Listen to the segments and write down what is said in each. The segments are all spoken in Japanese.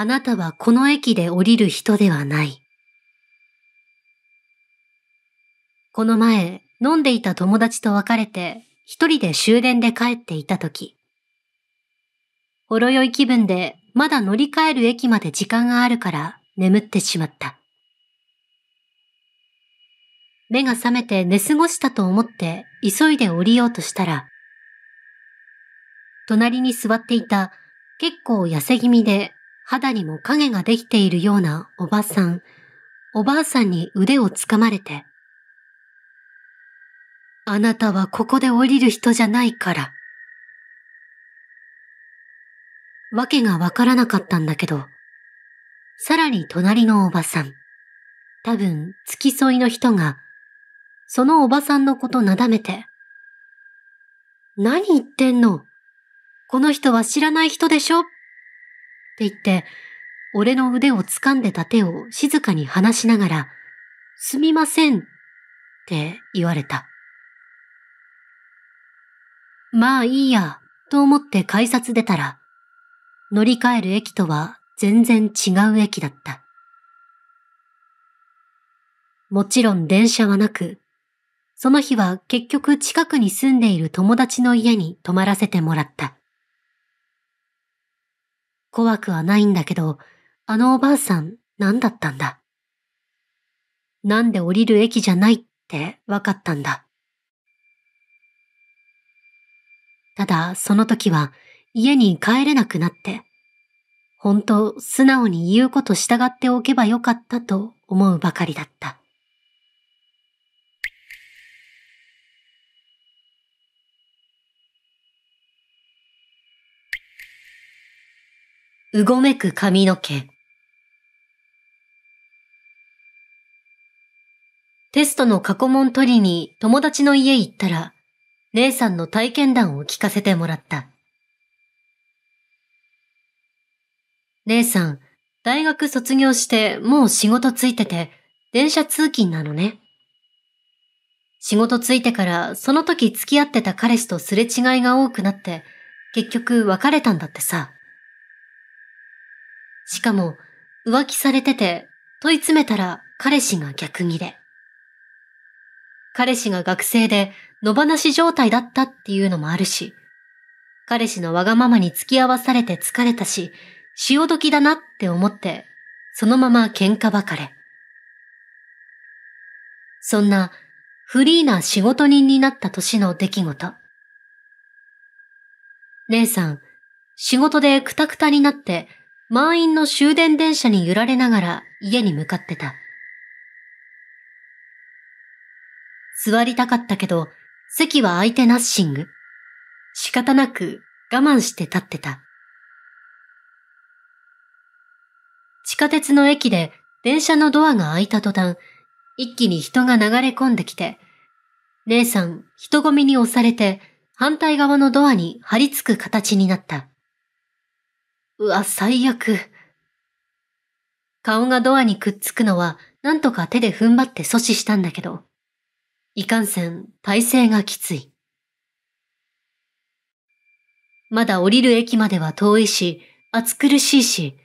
あなたはこの駅で降りる人ではない。この前、飲んでいた友達と別れて、一人で終電で帰っていたとき、ほろ酔い気分でまだ乗り換える駅まで時間があるから眠ってしまった。目が覚めて寝過ごしたと思って急いで降りようとしたら、隣に座っていた結構痩せ気味で肌にも影ができているようなおばさん、おばあさんに腕をつかまれて、あなたはここで降りる人じゃないから。わけがわからなかったんだけど、さらに隣のおばさん、多分付き添いの人がそのおばさんのことなだめて。何言ってんの？この人は知らない人でしょ？って言って、俺の腕を掴んでた手を静かに離しながら、すみませんって言われた。まあいいや、と思って改札出たら、乗り換える駅とは全然違う駅だった。もちろん電車はなく、その日は結局近くに住んでいる友達の家に泊まらせてもらった。怖くはないんだけど、あのおばあさん何だったんだ？なんで降りる駅じゃないって分かったんだ？ただ、その時は家に帰れなくなって、本当素直に言うこと従っておけばよかったと思うばかりだった。うごめく髪の毛。テストの過去問取りに友達の家行ったら、姉さんの体験談を聞かせてもらった。姉さん、大学卒業してもう仕事ついてて、電車通勤なのね。仕事ついてからその時付き合ってた彼氏とすれ違いが多くなって、結局別れたんだってさ。しかも、浮気されてて、問い詰めたら彼氏が逆ギレ。彼氏が学生で野放し状態だったっていうのもあるし、彼氏のわがままに付き合わされて疲れたし、潮時だなって思って、そのまま喧嘩別れ。そんなフリーな仕事人になった年の出来事。姉さん、仕事でクタクタになって満員の終電電車に揺られながら家に向かってた。座りたかったけど、席は空いてナッシング。仕方なく我慢して立ってた。地下鉄の駅で電車のドアが開いた途端、一気に人が流れ込んできて、姉さん人混みに押されて反対側のドアに張り付く形になった。うわ、最悪。顔がドアにくっつくのは、なんとか手で踏ん張って阻止したんだけど、いかんせん体勢がきつい。まだ降りる駅までは遠いし、暑苦しいし、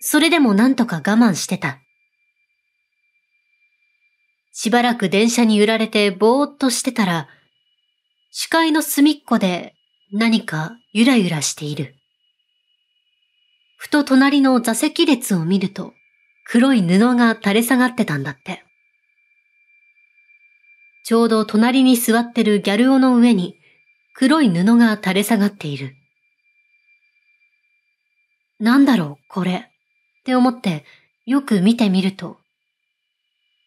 それでもなんとか我慢してた。しばらく電車に揺られてぼーっとしてたら、視界の隅っこで何かゆらゆらしている。ふと隣の座席列を見ると、黒い布が垂れ下がってたんだって。ちょうど隣に座ってるギャル男の上に黒い布が垂れ下がっている。なんだろう、これ。って思ってよく見てみると、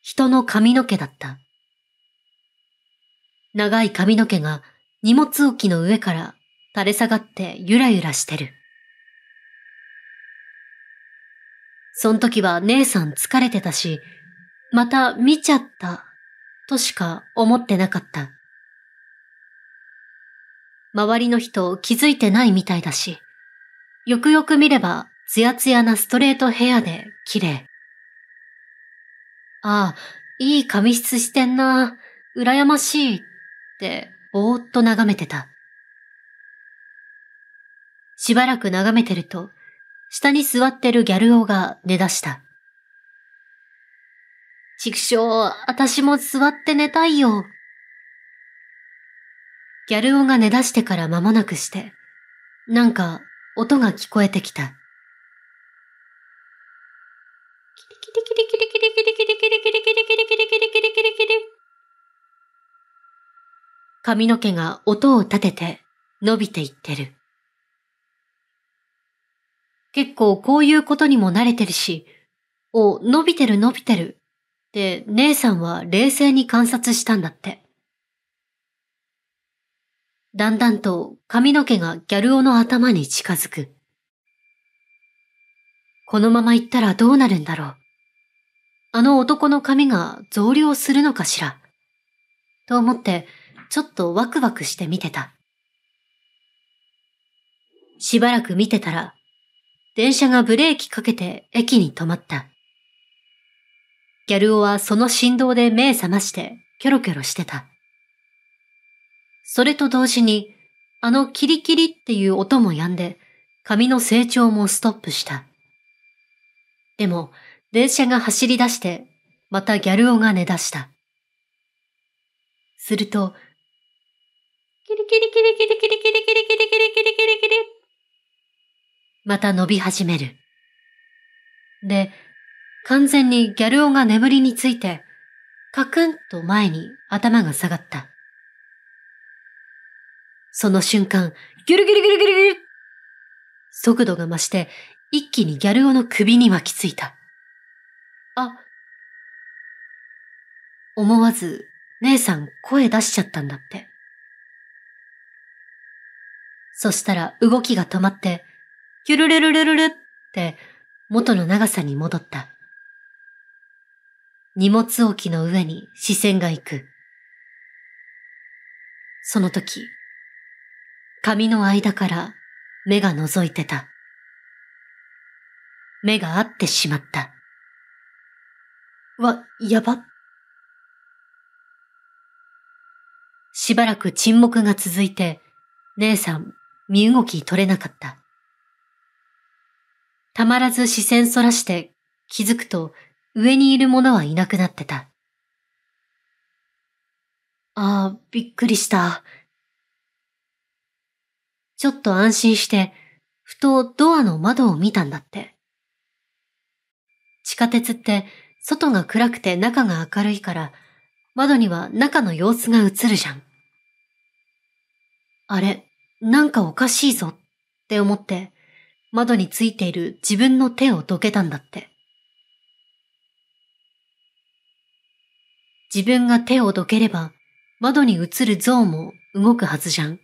人の髪の毛だった。長い髪の毛が荷物置きの上から垂れ下がってゆらゆらしてる。そん時は姉さん疲れてたし、また見ちゃった、としか思ってなかった。周りの人気づいてないみたいだし、よくよく見ればツヤツヤなストレートヘアで綺麗。ああ、いい髪質してんな、羨ましいって、ぼーっと眺めてた。しばらく眺めてると、下に座ってるギャル男が出だした。畜生、私も座って寝たいよ。ギャル男が寝出してから間もなくして、なんか音が聞こえてきた。髪の毛が音を立てて伸びていってる。結構こういうことにも慣れてるし、お、伸びてる伸びてる。って姉さんは冷静に観察したんだって。だんだんと髪の毛がギャル男の頭に近づく。このまま行ったらどうなるんだろう。あの男の髪が増量するのかしら。と思って、ちょっとワクワクして見てた。しばらく見てたら、電車がブレーキかけて駅に止まった。ギャルオはその振動で目覚ましてキョロキョロしてた。それと同時に、あのキリキリっていう音も止んで、髪の成長もストップした。でも、電車が走り出して、またギャル男が寝出した。すると、キリキリキリキリキリキリキリキリキリキリキリキリまた伸び始める。で、完全にギャル男が眠りについて、カクンと前に頭が下がった。その瞬間、ギュルギュルギュルギュルギュル速度が増して、一気にギャル男の首に巻きついた。あ。思わず、姉さん声出しちゃったんだって。そしたら動きが止まって、キュルルルルルルって元の長さに戻った。荷物置きの上に視線が行く。その時、髪の間から目が覗いてた。目が合ってしまった。わ、やば。しばらく沈黙が続いて、姉さん、身動き取れなかった。たまらず視線そらして気づくと上にいる者はいなくなってた。ああ、びっくりした。ちょっと安心して、ふとドアの窓を見たんだって。地下鉄って外が暗くて中が明るいから、窓には中の様子が映るじゃん。あれ、なんかおかしいぞって思って、窓についている自分の手をどけたんだって。自分が手をどければ、窓に映る像も動くはずじゃん。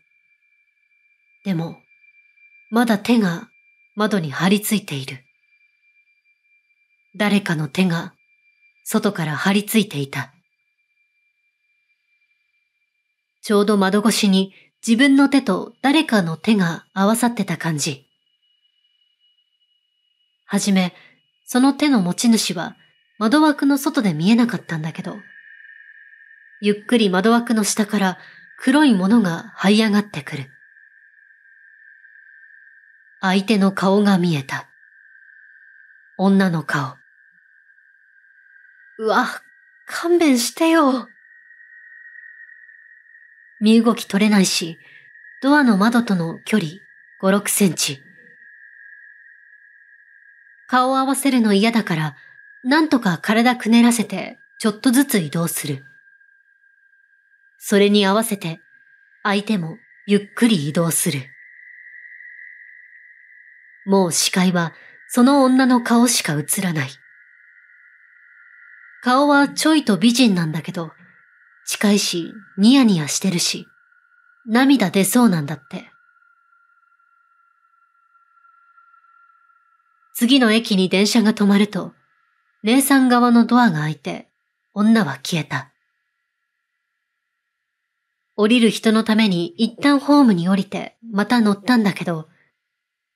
でも、まだ手が窓に張り付いている。誰かの手が外から張り付いていた。ちょうど窓越しに自分の手と誰かの手が合わさってた感じ。はじめ、その手の持ち主は窓枠の外で見えなかったんだけど、ゆっくり窓枠の下から黒いものが這い上がってくる。相手の顔が見えた。女の顔。うわ、勘弁してよ。身動き取れないし、ドアの窓との距離5、6センチ。顔合わせるの嫌だから、なんとか体くねらせて、ちょっとずつ移動する。それに合わせて、相手もゆっくり移動する。もう視界はその女の顔しか映らない。顔はちょいと美人なんだけど、近いし、ニヤニヤしてるし、涙出そうなんだって。次の駅に電車が止まると、姉さん側のドアが開いて、女は消えた。降りる人のために一旦ホームに降りて、また乗ったんだけど、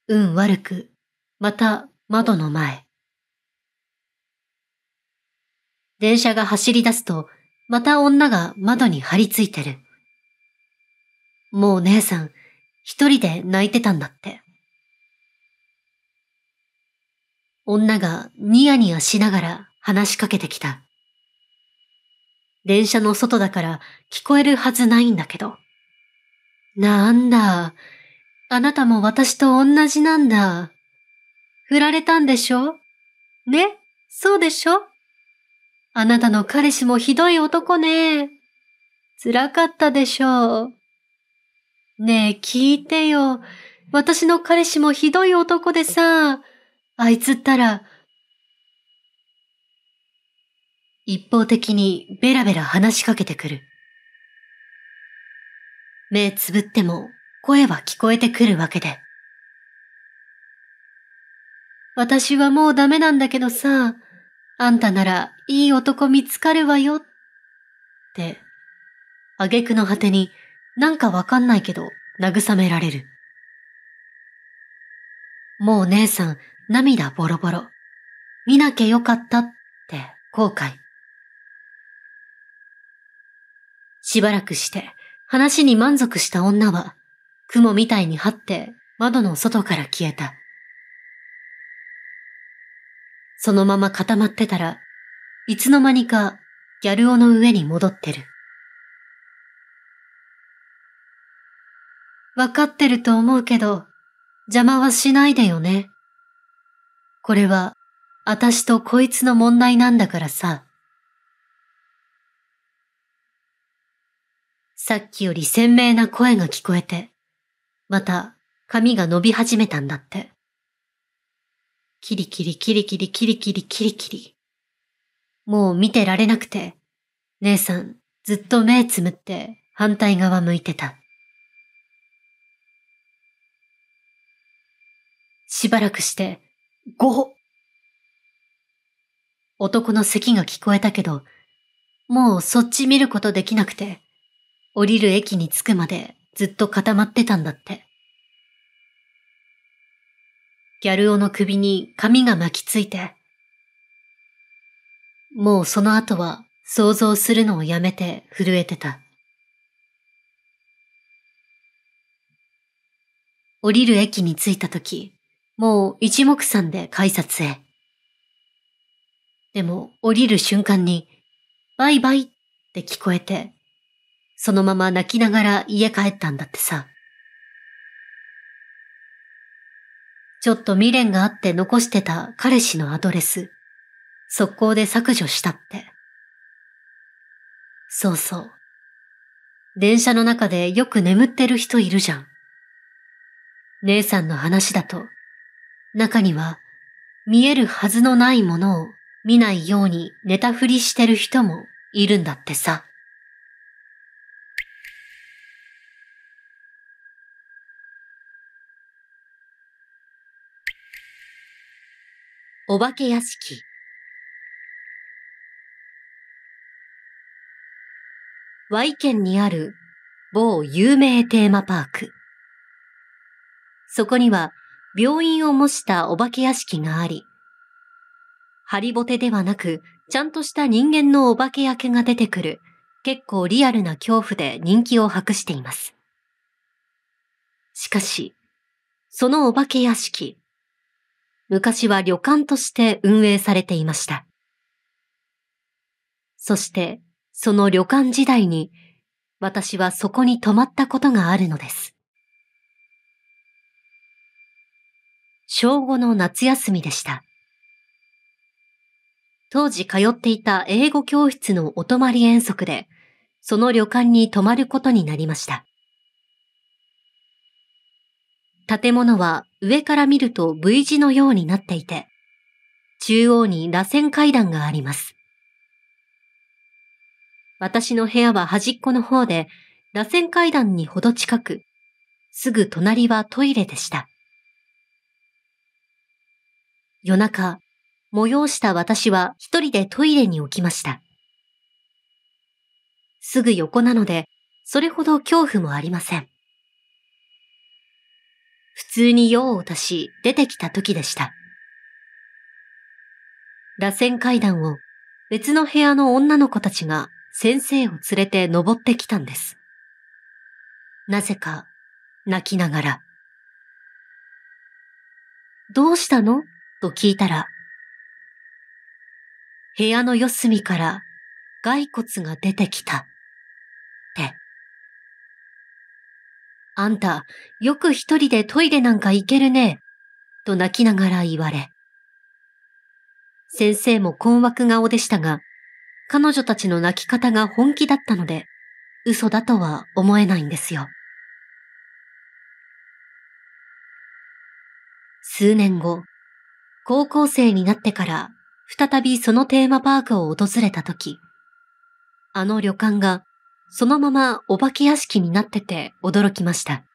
運悪く、また窓の前。電車が走り出すと、また女が窓に張り付いてる。もう姉さん、一人で泣いてたんだって。女がニヤニヤしながら話しかけてきた。電車の外だから聞こえるはずないんだけど。なんだ、あなたも私と同じなんだ。振られたんでしょ？ね？そうでしょ？あなたの彼氏もひどい男ね。辛かったでしょ？う。ねえ、聞いてよ。私の彼氏もひどい男でさ、あいつったら、一方的にベラベラ話しかけてくる。目つぶっても声は聞こえてくるわけで。私はもうダメなんだけどさ、あんたならいい男見つかるわよ。って、挙句の果てになんかわかんないけど慰められる。もう姉さん涙ボロボロ。見なきゃよかったって後悔。しばらくして話に満足した女は雲みたいに張って窓の外から消えた。そのまま固まってたらいつの間にかギャル男の上に戻ってる。わかってると思うけど邪魔はしないでよね。これは、あたしとこいつの問題なんだからさ。さっきより鮮明な声が聞こえて、また髪が伸び始めたんだって。キリキリキリキリキリキリキリキリ。もう見てられなくて、姉さんずっと目つむって反対側向いてた。しばらくして、ご男の咳が聞こえたけど、もうそっち見ることできなくて、降りる駅に着くまでずっと固まってたんだって。ギャル男の首に髪が巻きついて、もうその後は想像するのをやめて震えてた。降りる駅に着いた時、もう一目散で改札へ。でも降りる瞬間に、バイバイって聞こえて、そのまま泣きながら家帰ったんだってさ。ちょっと未練があって残してた彼氏のアドレス、速攻で削除したって。そうそう。電車の中でよく眠ってる人いるじゃん。姉さんの話だと、中には見えるはずのないものを見ないように寝たふりしてる人もいるんだってさ。お化け屋敷 Y 県にある某有名テーマパーク。そこには病院を模したお化け屋敷があり、ハリボテではなく、ちゃんとした人間のお化け役が出てくる、結構リアルな恐怖で人気を博しています。しかし、そのお化け屋敷、昔は旅館として運営されていました。そして、その旅館時代に、私はそこに泊まったことがあるのです。小5の夏休みでした。当時通っていた英語教室のお泊まり遠足で、その旅館に泊まることになりました。建物は上から見ると V 字のようになっていて、中央に螺旋階段があります。私の部屋は端っこの方で、螺旋階段にほど近く、すぐ隣はトイレでした。夜中、催した私は一人でトイレに起きました。すぐ横なので、それほど恐怖もありません。普通に用を足し出てきた時でした。螺旋階段を別の部屋の女の子たちが先生を連れて登ってきたんです。なぜか泣きながら。どうしたの？と聞いたら、部屋の四隅から骸骨が出てきた。って。あんた、よく一人でトイレなんか行けるね。と泣きながら言われ。先生も困惑顔でしたが、彼女たちの泣き方が本気だったので、嘘だとは思えないんですよ。数年後、高校生になってから再びそのテーマパークを訪れたとき、あの旅館がそのままお化け屋敷になってて驚きました。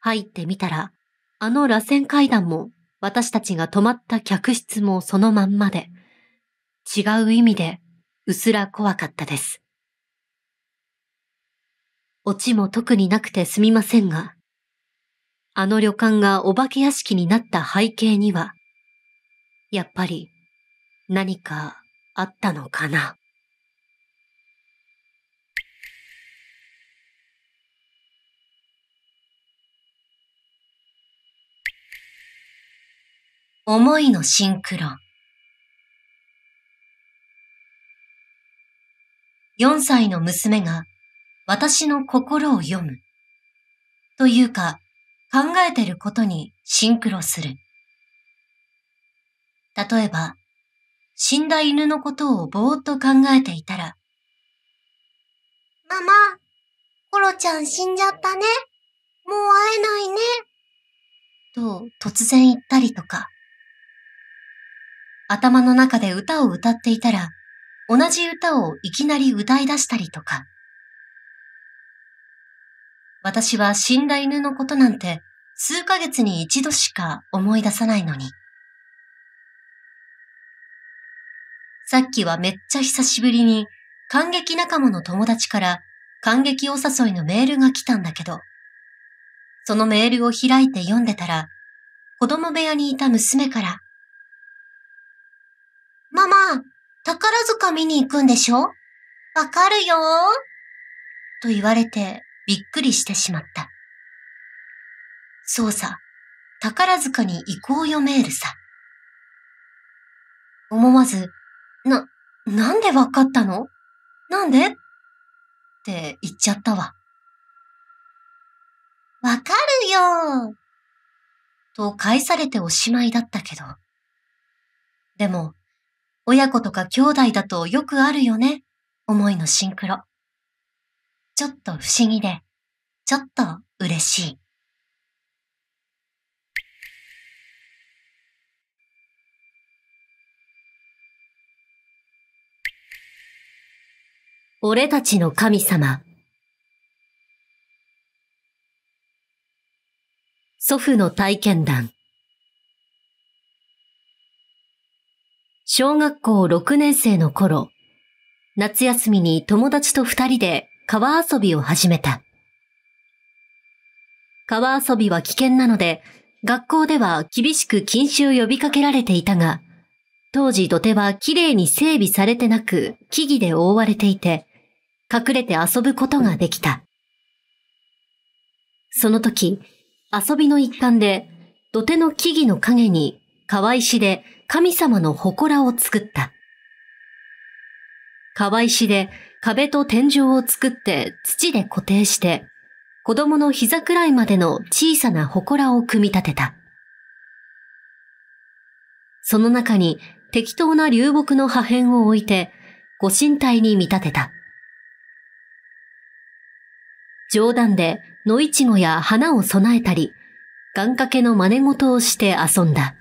入ってみたら、あの螺旋階段も私たちが泊まった客室もそのまんまで、違う意味でうすら怖かったです。オチも特になくてすみませんが、あの旅館がお化け屋敷になった背景には、やっぱり何かあったのかな？思いのシンクロ。4歳の娘が私の心を読む。というか、考えてることにシンクロする。例えば、死んだ犬のことをぼーっと考えていたら、ママ、コロちゃん死んじゃったね。もう会えないね。と突然言ったりとか、頭の中で歌を歌っていたら、同じ歌をいきなり歌い出したりとか。私は死んだ犬のことなんて数ヶ月に一度しか思い出さないのに。さっきはめっちゃ久しぶりに感激仲間の友達から感激お誘いのメールが来たんだけど、そのメールを開いて読んでたら、子供部屋にいた娘からママ、宝塚見に行くんでしょ？わかるよと言われてびっくりしてしまった。そうさ、宝塚に行こうよメールさ。思わず、な、なんでわかったの？なんで？って言っちゃったわ。わかるよと返されておしまいだったけど。でも、親子とか兄弟だとよくあるよね。思いのシンクロ。ちょっと不思議で、ちょっと嬉しい。俺たちの神様。祖父の体験談。小学校6年生の頃、夏休みに友達と二人で川遊びを始めた。川遊びは危険なので、学校では厳しく禁止を呼びかけられていたが、当時土手はきれいに整備されてなく木々で覆われていて、隠れて遊ぶことができた。その時、遊びの一環で土手の木々の影に川石で神様の祠を作った。川石で壁と天井を作って土で固定して、子供の膝くらいまでの小さな祠を組み立てた。その中に適当な流木の破片を置いて、ご神体に見立てた。冗談で野いちごや花を備えたり、願掛けの真似事をして遊んだ。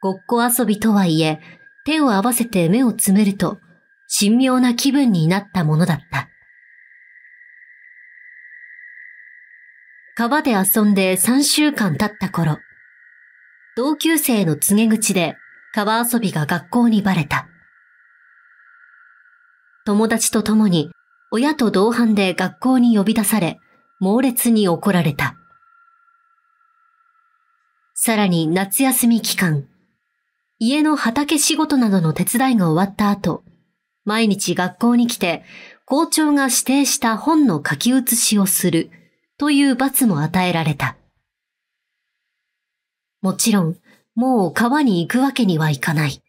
ごっこ遊びとはいえ、手を合わせて目をつめると、神妙な気分になったものだった。川で遊んで3週間経った頃、同級生の告げ口で川遊びが学校にバレた。友達と共に親と同伴で学校に呼び出され、猛烈に怒られた。さらに夏休み期間、家の畑仕事などの手伝いが終わった後、毎日学校に来て校長が指定した本の書き写しをするという罰も与えられた。もちろん、もう川に行くわけにはいかない。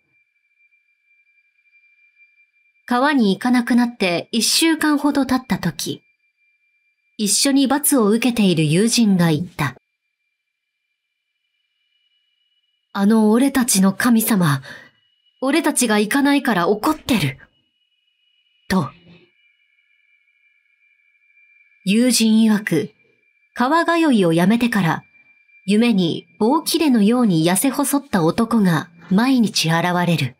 川に行かなくなって一週間ほど経った時、一緒に罰を受けている友人が言った。あの俺たちの神様、俺たちが行かないから怒ってる。と。友人曰く、川通いをやめてから、夢に棒切れのように痩せ細った男が毎日現れる。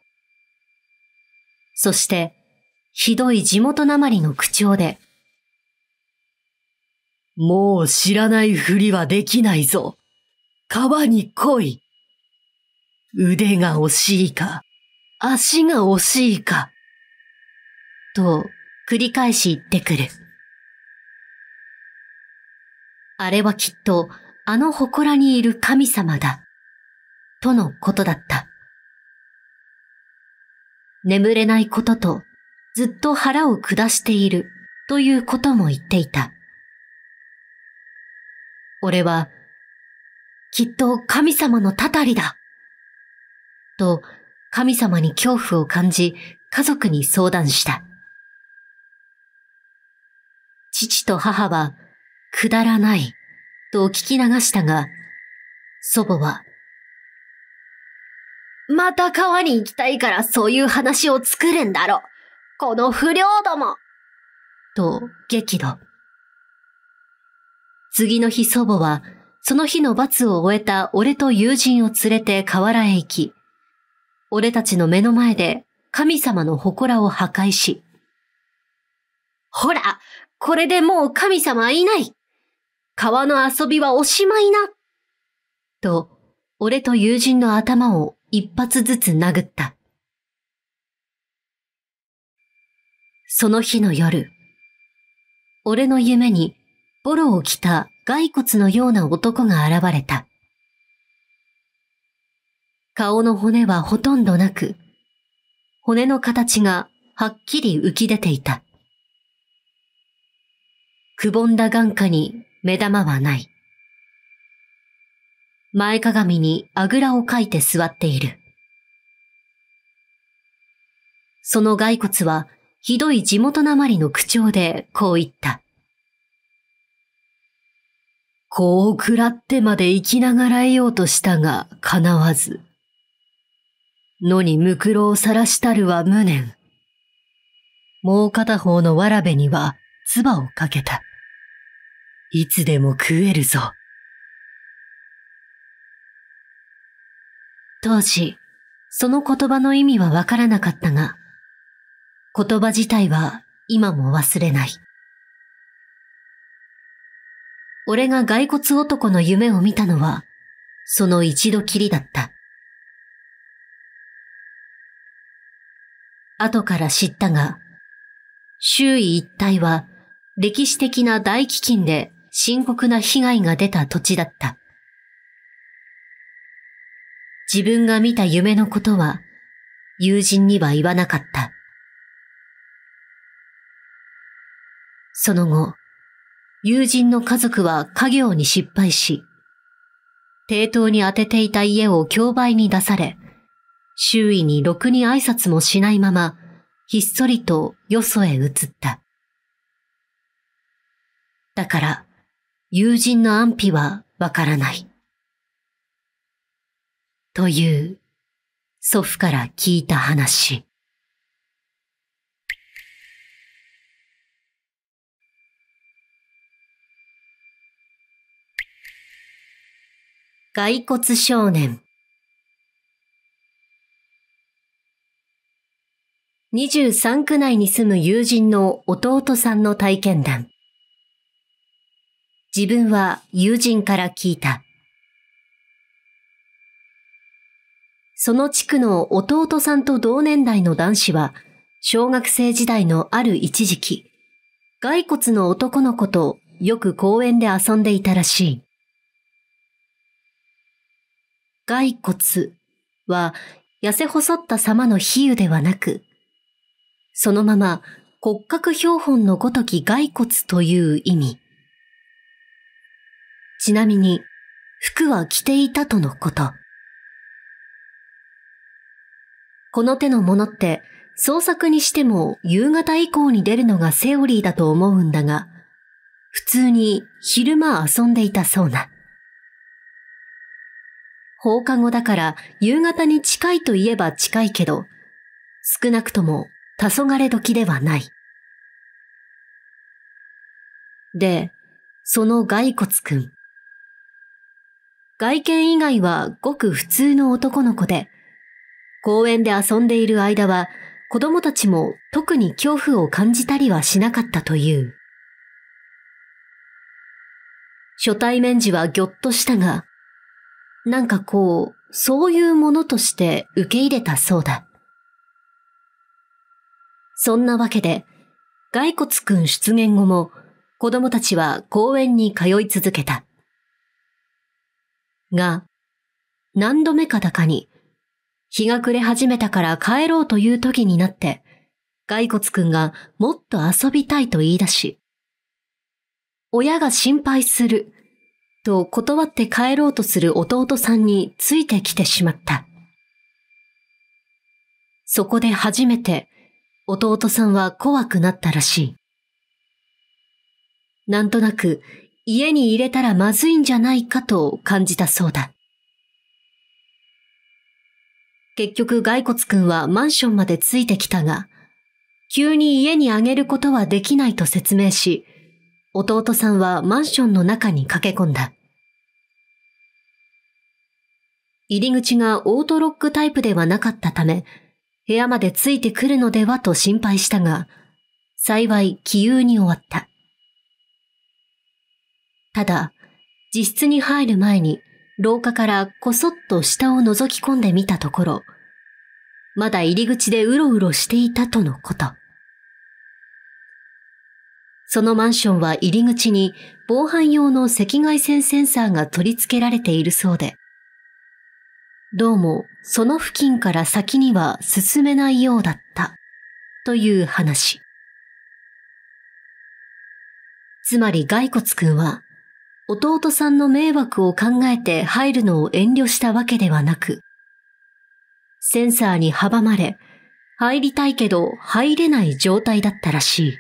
そして、ひどい地元なまりの口調で、もう知らないふりはできないぞ。川に来い。腕が惜しいか、足が惜しいか、と繰り返し言ってくる。あれはきっとあの祠にいる神様だ、とのことだった。眠れないこととずっと腹を下しているということも言っていた。俺は、きっと神様のたたりだ。と神様に恐怖を感じ家族に相談した。父と母はくだらないと聞き流したが、祖母は、また川に行きたいからそういう話を作るんだろ。この不良どもと激怒。次の日祖母は、その日の罰を終えた俺と友人を連れて河原へ行き、俺たちの目の前で神様の祠を破壊し、ほら、これでもう神様いない。川の遊びはおしまいな。と、俺と友人の頭を一発ずつ殴った。その日の夜、俺の夢にボロを着た骸骨のような男が現れた。顔の骨はほとんどなく、骨の形がはっきり浮き出ていた。くぼんだ眼下に目玉はない。前かがみにあぐらをかいて座っている。その骸骨はひどい地元なまりの口調でこう言った。こう食らってまで生きながらえようとしたが叶わず。野にむくろをさらしたるは無念。もう片方のわらべには唾をかけた。いつでも食えるぞ。当時、その言葉の意味はわからなかったが、言葉自体は今も忘れない。俺が骸骨男の夢を見たのは、その一度きりだった。後から知ったが、周囲一帯は歴史的な大飢饉で深刻な被害が出た土地だった。自分が見た夢のことは友人には言わなかった。その後、友人の家族は家業に失敗し、抵当に当てていた家を競売に出され、周囲にろくに挨拶もしないまま、ひっそりとよそへ移った。だから、友人の安否はわからない。という、祖父から聞いた話。骸骨少年23区内に住む友人の弟さんの体験談。自分は友人から聞いた。その地区の弟さんと同年代の男子は、小学生時代のある一時期、骸骨の男の子とよく公園で遊んでいたらしい。骸骨は痩せ細った様の比喩ではなく、そのまま骨格標本のごとき骸骨という意味。ちなみに、服は着ていたとのこと。この手のものって創作にしても夕方以降に出るのがセオリーだと思うんだが、普通に昼間遊んでいたそうな。放課後だから夕方に近いといえば近いけど、少なくとも黄昏時ではない。で、その骸骨くん。外見以外はごく普通の男の子で、公園で遊んでいる間は子供たちも特に恐怖を感じたりはしなかったという。初対面時はぎょっとしたが、なんかこう、そういうものとして受け入れたそうだ。そんなわけで、骸骨くん出現後も子供たちは公園に通い続けた。が、何度目かだかに、日が暮れ始めたから帰ろうという時になって、骸骨くんがもっと遊びたいと言い出し、親が心配する、と断って帰ろうとする弟さんについてきてしまった。そこで初めて弟さんは怖くなったらしい。なんとなく家に入れたらまずいんじゃないかと感じたそうだ。結局骸骨くんはマンションまでついてきたが、急に家にあげることはできないと説明し、弟さんはマンションの中に駆け込んだ。入り口がオートロックタイプではなかったため、部屋までついてくるのではと心配したが、幸い気憂に終わった。ただ、自室に入る前に廊下からこそっと下を覗き込んでみたところ、まだ入り口でうろうろしていたとのこと。そのマンションは入り口に防犯用の赤外線センサーが取り付けられているそうで、どうもその付近から先には進めないようだったという話。つまり骸骨くんは弟さんの迷惑を考えて入るのを遠慮したわけではなく、センサーに阻まれ、入りたいけど入れない状態だったらしい。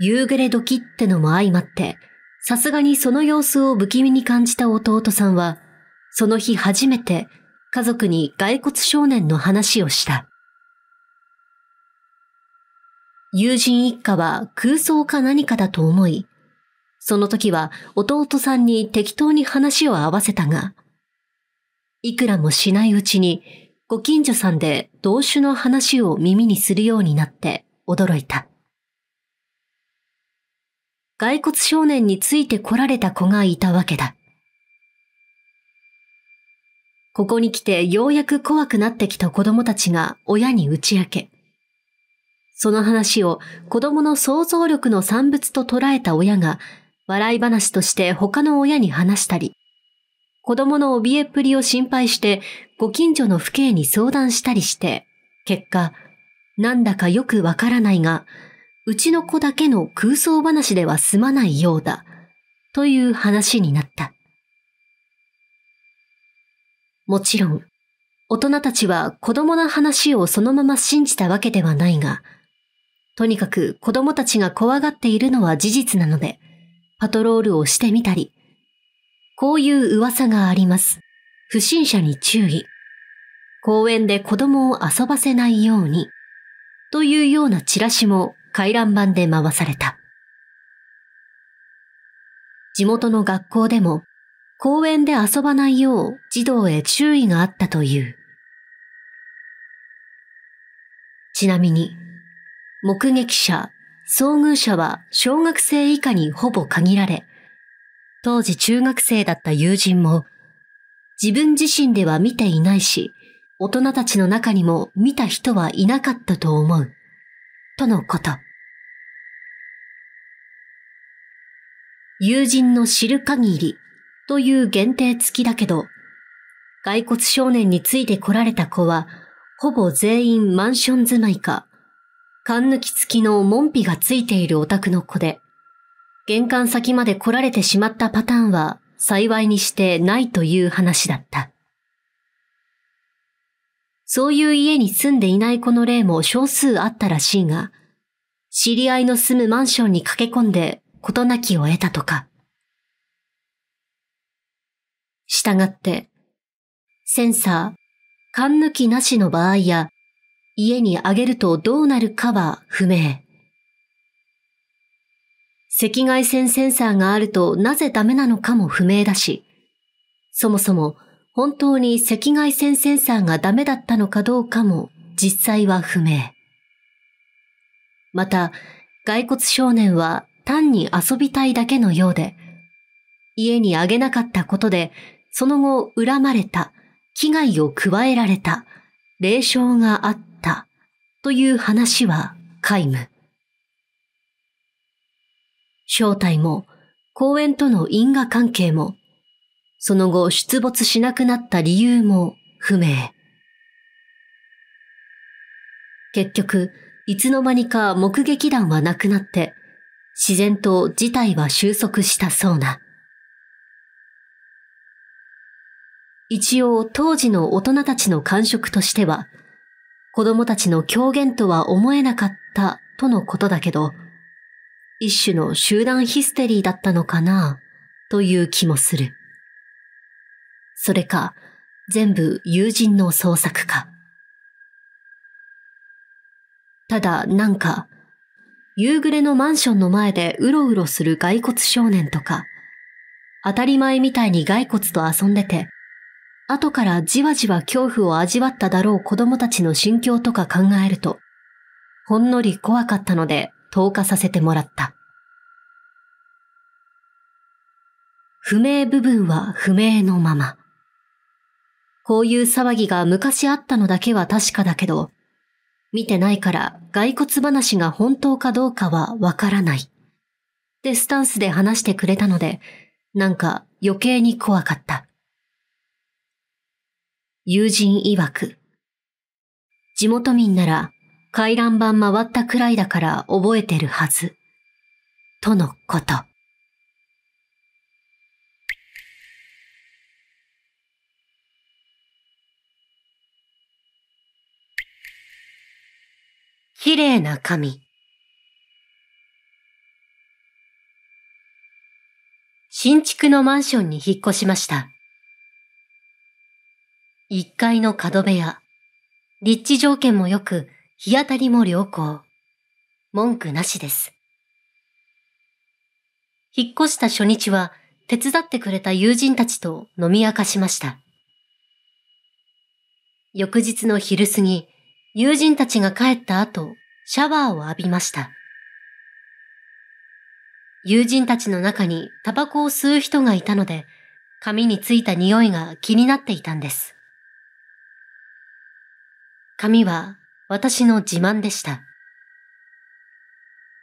夕暮れ時ってのも相まって、さすがにその様子を不気味に感じた弟さんは、その日初めて家族に骸骨少年の話をした。友人一家は空想か何かだと思い、その時は弟さんに適当に話を合わせたが、いくらもしないうちにご近所さんで同種の話を耳にするようになって驚いた。骸骨少年について来られた子がいたわけだ。ここに来てようやく怖くなってきた子供たちが親に打ち明け、その話を子供の想像力の産物と捉えた親が笑い話として他の親に話したり、子供の怯えっぷりを心配してご近所の父兄に相談したりして、結果、なんだかよくわからないが、うちの子だけの空想話では済まないようだ、という話になった。もちろん、大人たちは子供の話をそのまま信じたわけではないが、とにかく子供たちが怖がっているのは事実なので、パトロールをしてみたり、こういう噂があります。不審者に注意。公園で子供を遊ばせないように。というようなチラシも回覧板で回された。地元の学校でも公園で遊ばないよう児童へ注意があったという。ちなみに目撃者、遭遇者は小学生以下にほぼ限られ、当時中学生だった友人も、自分自身では見ていないし、大人たちの中にも見た人はいなかったと思う。とのこと。友人の知る限りという限定付きだけど、骸骨少年について来られた子は、ほぼ全員マンション住まいか、缶抜き付きの門扉がついているお宅の子で、玄関先まで来られてしまったパターンは幸いにしてないという話だった。そういう家に住んでいない子の例も少数あったらしいが、知り合いの住むマンションに駆け込んで事なきを得たとか。したがって、センサー、勘抜きなしの場合や、家にあげるとどうなるかは不明。赤外線センサーがあるとなぜダメなのかも不明だし、そもそも本当に赤外線センサーがダメだったのかどうかも実際は不明。また、骸骨少年は単に遊びたいだけのようで、家にあげなかったことで、その後恨まれた、危害を加えられた、霊障があった、という話は皆無。正体も、公園との因果関係も、その後出没しなくなった理由も不明。結局、いつの間にか目撃談はなくなって、自然と事態は収束したそうな。一応当時の大人たちの感触としては、子供たちの狂言とは思えなかったとのことだけど、一種の集団ヒステリーだったのかなという気もする。それか、全部友人の創作か。ただ、なんか、夕暮れのマンションの前でうろうろする骸骨少年とか、当たり前みたいに骸骨と遊んでて、後からじわじわ恐怖を味わっただろう子供たちの心境とか考えると、ほんのり怖かったので投下させてもらった。不明部分は不明のまま。こういう騒ぎが昔あったのだけは確かだけど、見てないから骸骨話が本当かどうかはわからない。ってスタンスで話してくれたので、なんか余計に怖かった。友人曰く、地元民なら回覧板回ったくらいだから覚えてるはず。とのこと。綺麗な髪。新築のマンションに引っ越しました。1階の角部屋。立地条件も良く、日当たりも良好。文句なしです。引っ越した初日は、手伝ってくれた友人たちと飲み明かしました。翌日の昼過ぎ、友人たちが帰った後、シャワーを浴びました。友人たちの中にタバコを吸う人がいたので、髪についた匂いが気になっていたんです。髪は私の自慢でした。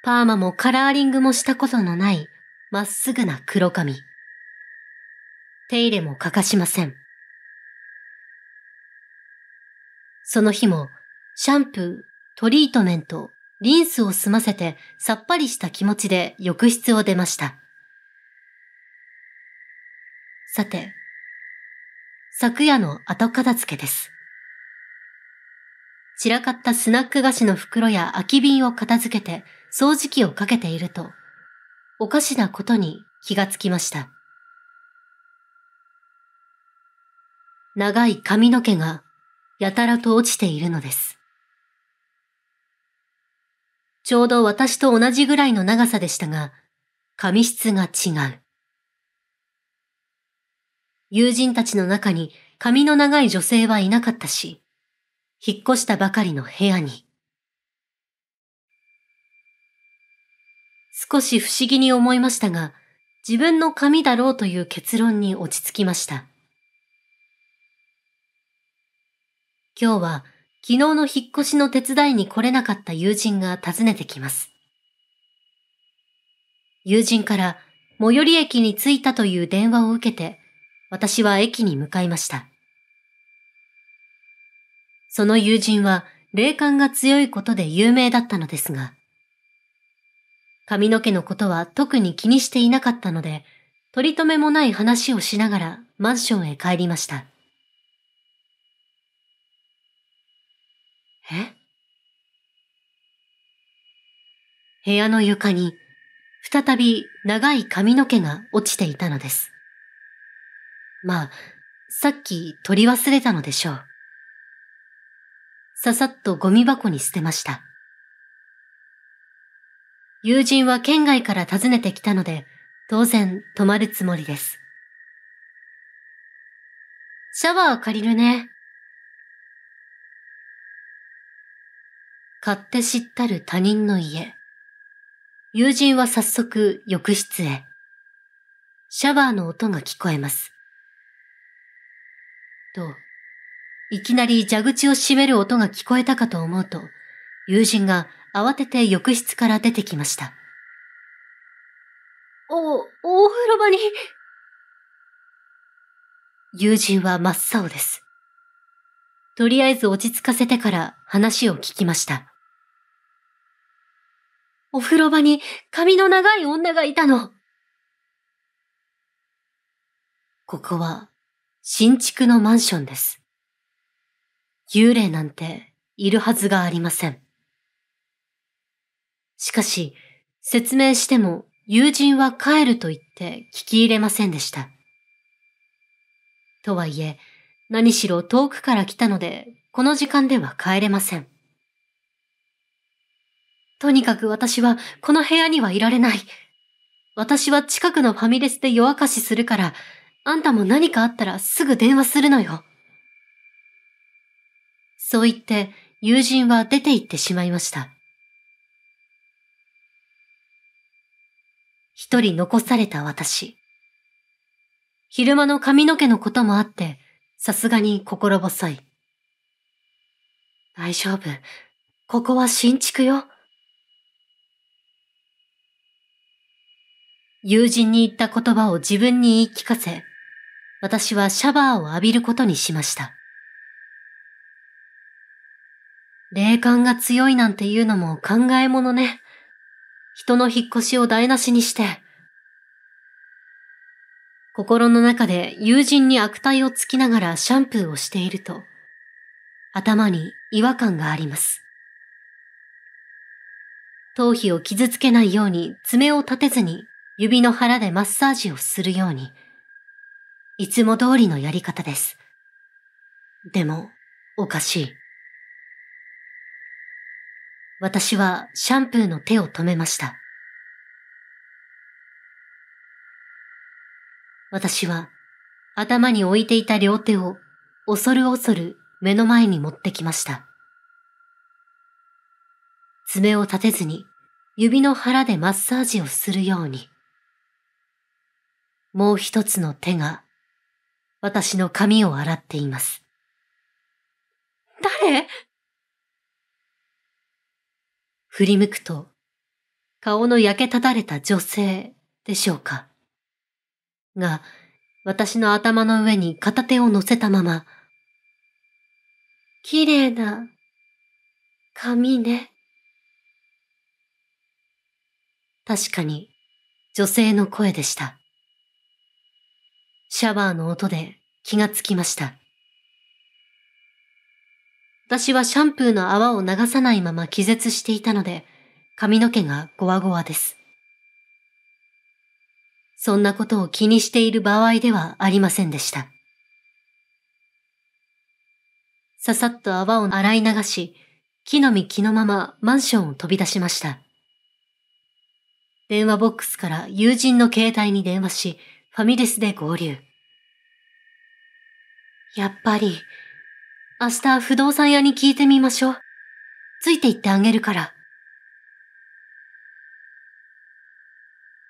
パーマもカラーリングもしたことのないまっすぐな黒髪。手入れも欠かしません。その日もシャンプー、トリートメント、リンスを済ませてさっぱりした気持ちで浴室を出ました。さて、昨夜の後片付けです。散らかったスナック菓子の袋や空き瓶を片付けて掃除機をかけていると、おかしなことに気がつきました。長い髪の毛がやたらと落ちているのです。ちょうど私と同じぐらいの長さでしたが、髪質が違う。友人たちの中に髪の長い女性はいなかったし、引っ越したばかりの部屋に。少し不思議に思いましたが、自分の髪だろうという結論に落ち着きました。今日は昨日の引っ越しの手伝いに来れなかった友人が訪ねてきます。友人から最寄り駅に着いたという電話を受けて、私は駅に向かいました。その友人は霊感が強いことで有名だったのですが、髪の毛のことは特に気にしていなかったので、取り留めもない話をしながらマンションへ帰りました。え？部屋の床に再び長い髪の毛が落ちていたのです。まあ、さっき取り忘れたのでしょう。ささっとゴミ箱に捨てました。友人は県外から訪ねてきたので、当然泊まるつもりです。シャワー借りるね。買って知ったる他人の家。友人は早速浴室へ。シャワーの音が聞こえます。と、いきなり蛇口を閉める音が聞こえたかと思うと、友人が慌てて浴室から出てきました。お、お風呂場に。友人は真っ青です。とりあえず落ち着かせてから話を聞きました。お風呂場に髪の長い女がいたの。ここは新築のマンションです。幽霊なんているはずがありません。しかし、説明しても友人は帰ると言って聞き入れませんでした。とはいえ、何しろ遠くから来たので、この時間では帰れません。とにかく私はこの部屋にはいられない。私は近くのファミレスで夜明かしするから、あんたも何かあったらすぐ電話するのよ。そう言って友人は出て行ってしまいました。一人残された私。昼間の髪の毛のこともあって、さすがに心細い。大丈夫。ここは新築よ。友人に言った言葉を自分に言い聞かせ、私はシャワーを浴びることにしました。霊感が強いなんていうのも考えものね。人の引っ越しを台無しにして。心の中で友人に悪態をつきながらシャンプーをしていると、頭に違和感があります。頭皮を傷つけないように爪を立てずに指の腹でマッサージをするように、いつも通りのやり方です。でも、おかしい。私はシャンプーの手を止めました。私は頭に置いていた両手を恐る恐る目の前に持ってきました。爪を立てずに指の腹でマッサージをするように。もう一つの手が私の髪を洗っています。誰？振り向くと顔の焼けただれた女性でしょうか。が私の頭の上に片手を乗せたまま、綺麗な髪ね。確かに女性の声でした。シャワーの音で気がつきました。私はシャンプーの泡を流さないまま気絶していたので、髪の毛がゴワゴワです。そんなことを気にしている場合ではありませんでした。ささっと泡を洗い流し、木の実木のままマンションを飛び出しました。電話ボックスから友人の携帯に電話し、ファミレスで合流。やっぱり、明日不動産屋に聞いてみましょう。ついて行ってあげるから。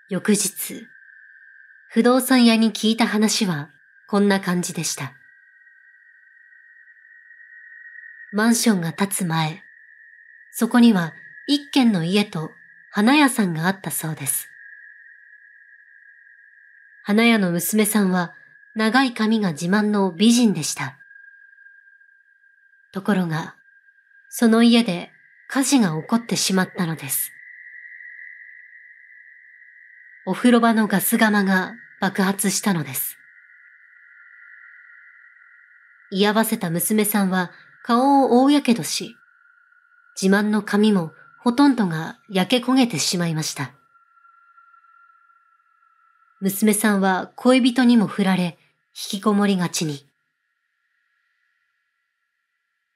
翌日、不動産屋に聞いた話はこんな感じでした。マンションが建つ前、そこには一軒の家と花屋さんがあったそうです。花屋の娘さんは長い髪が自慢の美人でした。ところが、その家で火事が起こってしまったのです。お風呂場のガス釜が爆発したのです。居合わせた娘さんは顔を大やけどし、自慢の髪もほとんどが焼け焦げてしまいました。娘さんは恋人にも振られ、引きこもりがちに。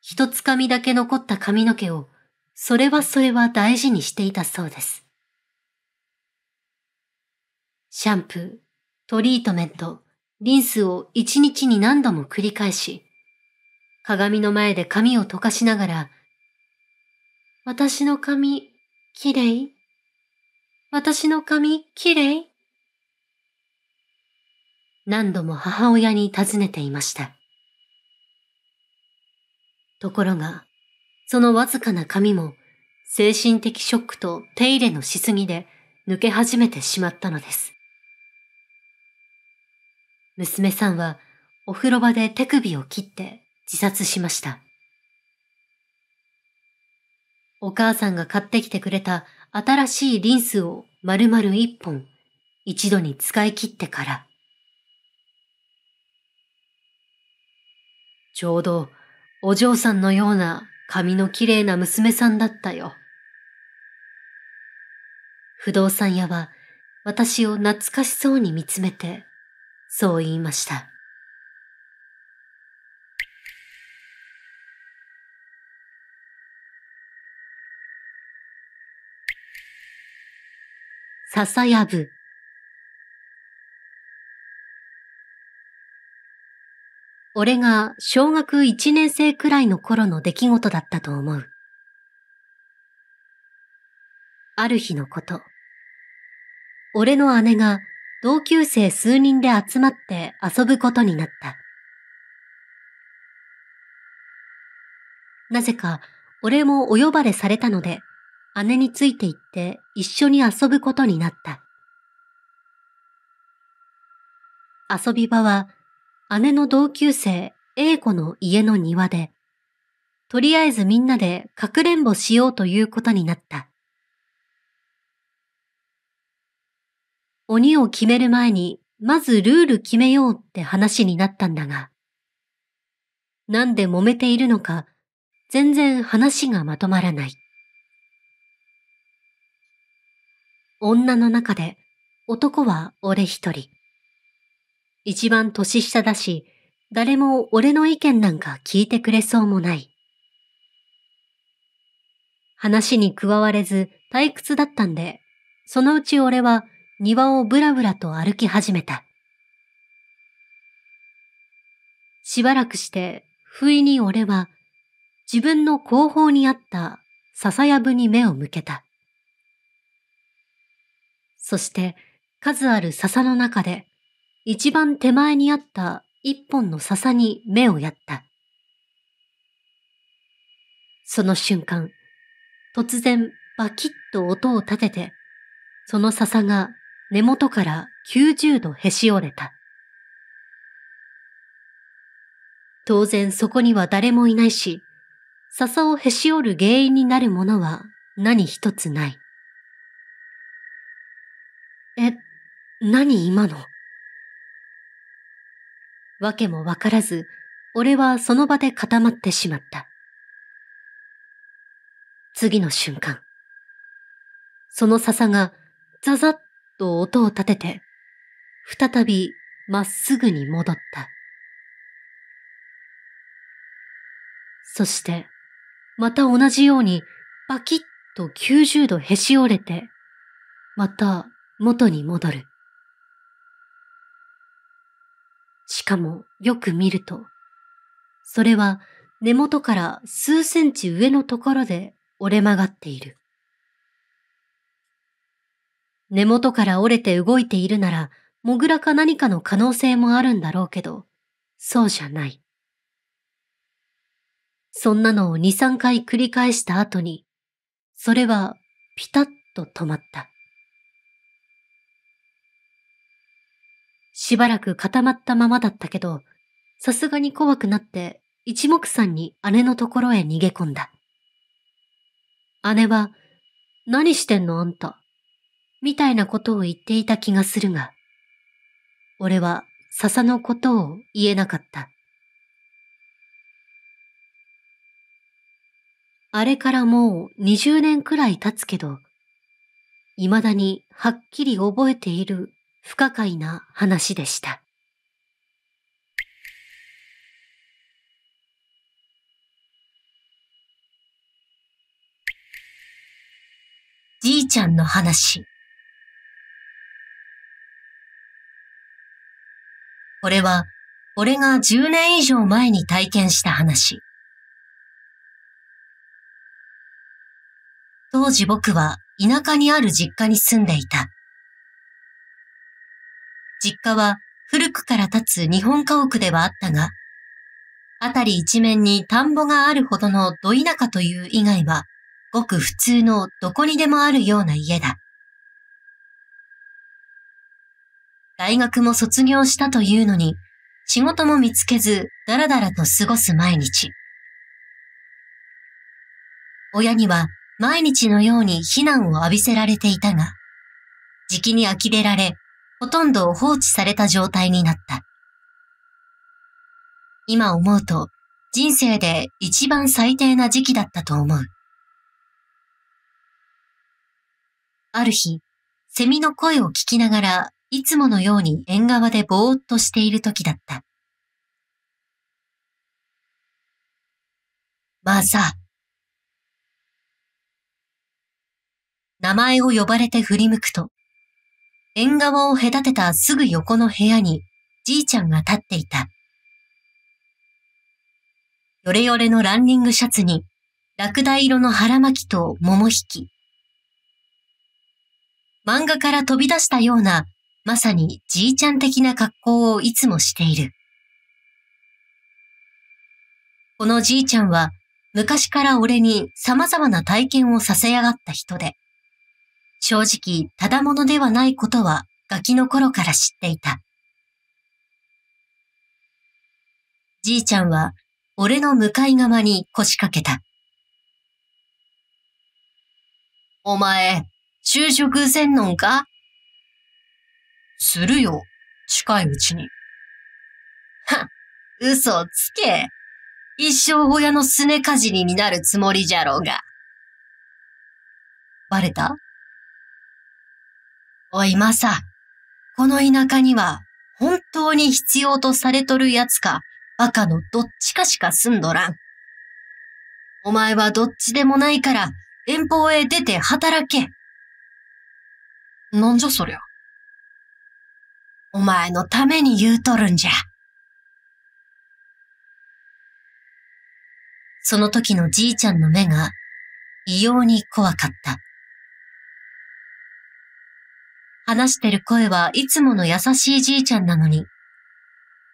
一つかみだけ残った髪の毛を、それはそれは大事にしていたそうです。シャンプー、トリートメント、リンスを一日に何度も繰り返し、鏡の前で髪を溶かしながら、私の髪、きれい私の髪、きれい何度も母親に尋ねていました。ところが、そのわずかな髪も精神的ショックと手入れのしすぎで抜け始めてしまったのです。娘さんはお風呂場で手首を切って自殺しました。お母さんが買ってきてくれた新しいリンスを丸々一本一度に使い切ってから、ちょうどお嬢さんのような髪のきれいな娘さんだったよ。不動産屋は私を懐かしそうに見つめて、そう言いました。笹やぶ。俺が小学1年生くらいの頃の出来事だったと思う。ある日のこと。俺の姉が同級生数人で集まって遊ぶことになった。なぜか俺もお呼ばれされたので姉について行って一緒に遊ぶことになった。遊び場は姉の同級生 A 子の家の庭で、とりあえずみんなでかくれんぼしようということになった。鬼を決める前に、まずルール決めようって話になったんだが、なんで揉めているのか、全然話がまとまらない。女の中で男は俺一人。一番年下だし、誰も俺の意見なんか聞いてくれそうもない。話に加われず退屈だったんで、そのうち俺は庭をぶらぶらと歩き始めた。しばらくして、不意に俺は自分の後方にあった笹やぶに目を向けた。そして数ある笹の中で一番手前にあった一本の笹に目をやった。その瞬間、突然バキッと音を立てて、その笹が根元から90度へし折れた。当然そこには誰もいないし、笹をへし折る原因になるものは何一つない。え、何今の？わけもわからず、俺はその場で固まってしまった。次の瞬間、その笹がザザッと音を立てて、再びまっすぐに戻った。そして、また同じようにバキッと90度へし折れて、また元に戻る。しかもよく見ると、それは根元から数センチ上のところで折れ曲がっている。根元から折れて動いているなら、モグラか何かの可能性もあるんだろうけど、そうじゃない。そんなのを2、3回繰り返した後に、それはピタッと止まった。しばらく固まったままだったけど、さすがに怖くなって一目散に姉のところへ逃げ込んだ。姉は、何してんのあんたみたいなことを言っていた気がするが、俺は笹のことを言えなかった。あれからもう20年くらい経つけど、未だにはっきり覚えている不可解な話でした。じいちゃんの話。これは、俺が10年以上前に体験した話。当時僕は田舎にある実家に住んでいた。実家は古くから建つ日本家屋ではあったが、あたり一面に田んぼがあるほどのど田舎という以外は、ごく普通のどこにでもあるような家だ。大学も卒業したというのに、仕事も見つけず、だらだらと過ごす毎日。親には毎日のように非難を浴びせられていたが、時期に呆れられ、ほとんど放置された状態になった。今思うと、人生で一番最低な時期だったと思う。ある日、セミの声を聞きながらいつものように縁側でぼーっとしている時だった。まあさ、名前を呼ばれて振り向くと、縁側を隔てたすぐ横の部屋にじいちゃんが立っていた。よれよれのランニングシャツに、ラクダ色の腹巻きと桃引き。漫画から飛び出したようなまさにじいちゃん的な格好をいつもしている。このじいちゃんは昔から俺に様々な体験をさせやがった人で、正直ただものではないことはガキの頃から知っていた。じいちゃんは俺の向かい側に腰掛けた。お前、就職せんのんか？するよ、近いうちに。は、嘘つけ。一生親のすねかじりになるつもりじゃろうが。バレた？おい、まさ。この田舎には、本当に必要とされとるやつか、バカのどっちかしか住んどらん。お前はどっちでもないから、遠方へ出て働け。なんじゃそりゃ。お前のために言うとるんじゃ。その時のじいちゃんの目が異様に怖かった。話してる声はいつもの優しいじいちゃんなのに、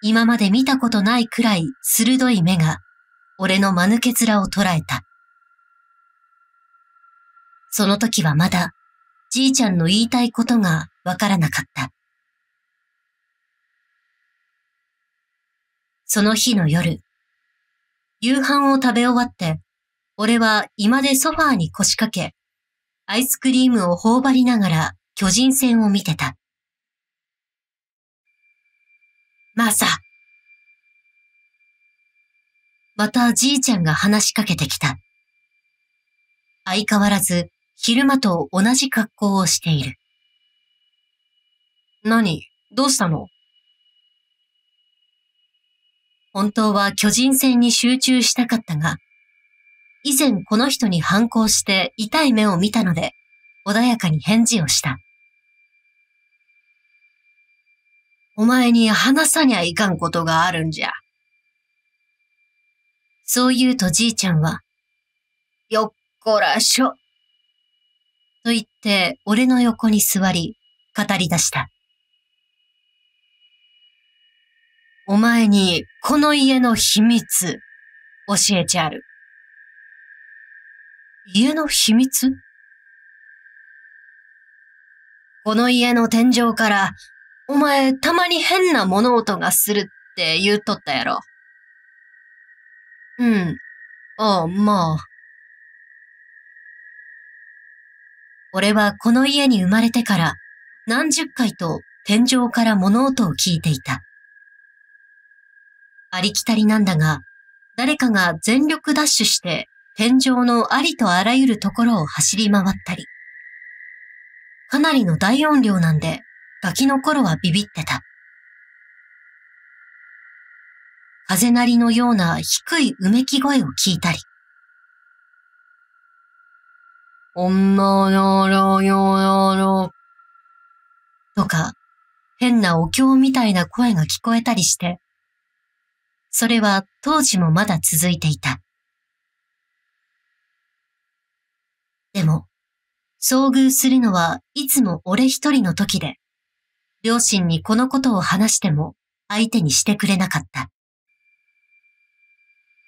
今まで見たことないくらい鋭い目が俺の間抜け面を捉えた。その時はまだじいちゃんの言いたいことがわからなかった。その日の夜、夕飯を食べ終わって、俺は居間でソファーに腰掛け、アイスクリームを頬張りながら巨人戦を見てた。マサ。またじいちゃんが話しかけてきた。相変わらず昼間と同じ格好をしている。何？どうしたの？本当は巨人戦に集中したかったが、以前この人に反抗して痛い目を見たので、穏やかに返事をした。お前に話さにゃいかんことがあるんじゃ。そう言うとじいちゃんは、よっこらしょ。と言って俺の横に座り、語り出した。お前にこの家の秘密教えちゃる。家の秘密？この家の天井から、お前たまに変な物音がするって言うとったやろ。うん。ああ、まあ。俺はこの家に生まれてから何十回と天井から物音を聞いていた。ありきたりなんだが、誰かが全力ダッシュして天井のありとあらゆるところを走り回ったり、かなりの大音量なんで、ガキの頃はビビってた。風鳴りのような低いうめき声を聞いたり、おんまよろよろろ、とか、変なお経みたいな声が聞こえたりして、それは当時もまだ続いていた。でも、遭遇するのはいつも俺一人の時で、両親にこのことを話しても相手にしてくれなかった。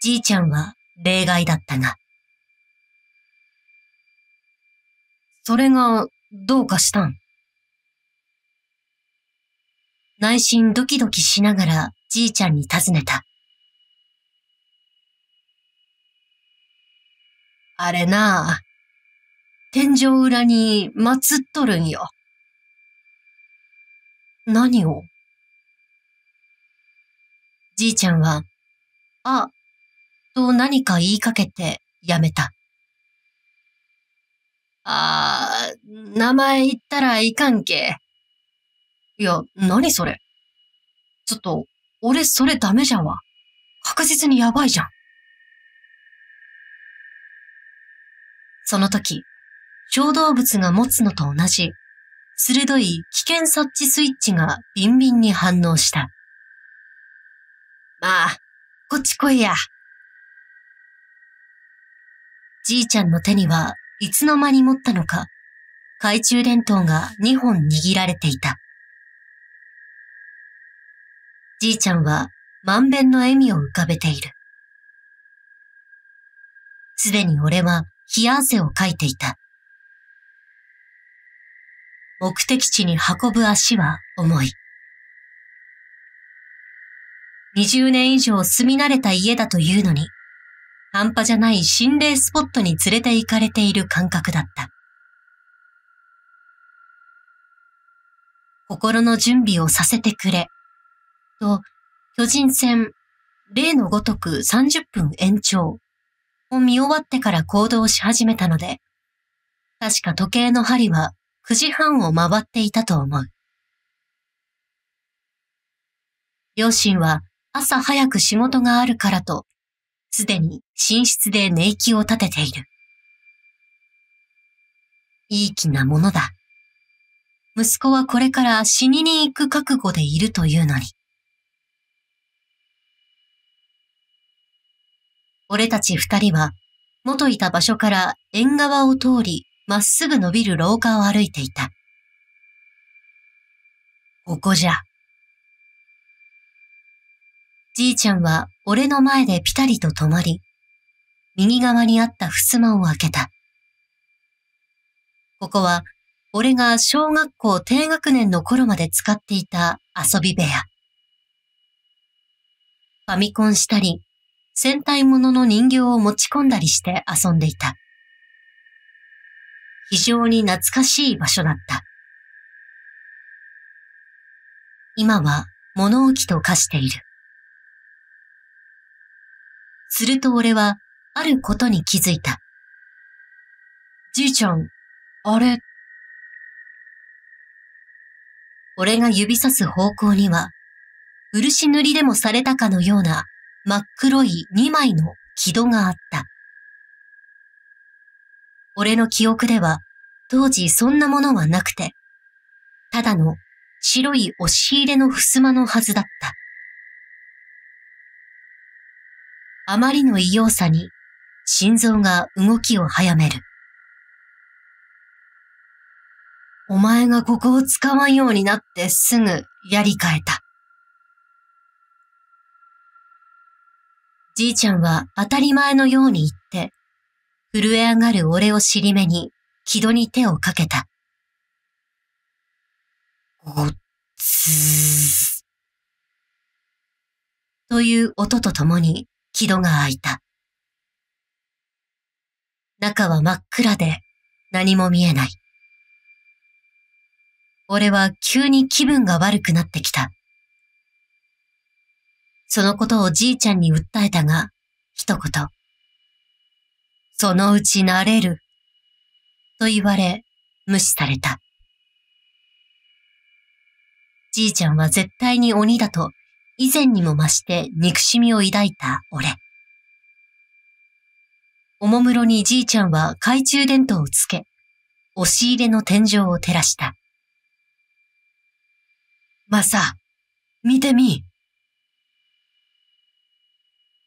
じいちゃんは例外だったが。それがどうかしたん？内心ドキドキしながらじいちゃんに尋ねた。あれなあ、天井裏に祀っとるんよ。何を？じいちゃんは、あ、と何か言いかけてやめた。あー、名前言ったらいかんけ。いや、何それ。ちょっと、俺それダメじゃんわ。確実にやばいじゃん。その時、小動物が持つのと同じ、鋭い危険察知スイッチがビンビンに反応した。まあ、こっち来いや。じいちゃんの手にはいつの間に持ったのか、懐中電灯が2本握られていた。じいちゃんは満遍の笑みを浮かべている。すでに俺は冷や汗をかいていた。目的地に運ぶ足は重い。20年以上住み慣れた家だというのに、半端じゃない心霊スポットに連れて行かれている感覚だった。心の準備をさせてくれ、と、巨人戦、例のごとく30分延長を見終わってから行動し始めたので、確か時計の針は9時半を回っていたと思う。両親は朝早く仕事があるからとすでに寝室で寝息を立てている。いい気なものだ。息子はこれから死にに行く覚悟でいるというのに。俺たち二人は元いた場所から縁側を通りまっすぐ伸びる廊下を歩いていた。ここじゃ。じいちゃんは俺の前でピタリと止まり、右側にあった襖を開けた。ここは、俺が小学校低学年の頃まで使っていた遊び部屋。ファミコンしたり、戦隊ものの人形を持ち込んだりして遊んでいた。非常に懐かしい場所だった。今は物置と化している。すると俺は、あることに気づいた。じいちゃん、あれ？俺が指さす方向には、漆塗りでもされたかのような真っ黒い二枚の木戸があった。俺の記憶では、当時そんなものはなくて、ただの白い押し入れの襖のはずだった。あまりの異様さに、心臓が動きを早める。お前がここを使わんようになってすぐやり替えた。じいちゃんは当たり前のように言って、震え上がる俺を尻目に、木戸に手をかけた。おっつー。という音とともに、木戸が開いた。中は真っ暗で何も見えない。俺は急に気分が悪くなってきた。そのことをじいちゃんに訴えたが、一言。そのうち慣れる。と言われ、無視された。じいちゃんは絶対に鬼だと、以前にも増して憎しみを抱いた俺。おもむろにじいちゃんは懐中電灯をつけ、押し入れの天井を照らした。まさ、見てみ。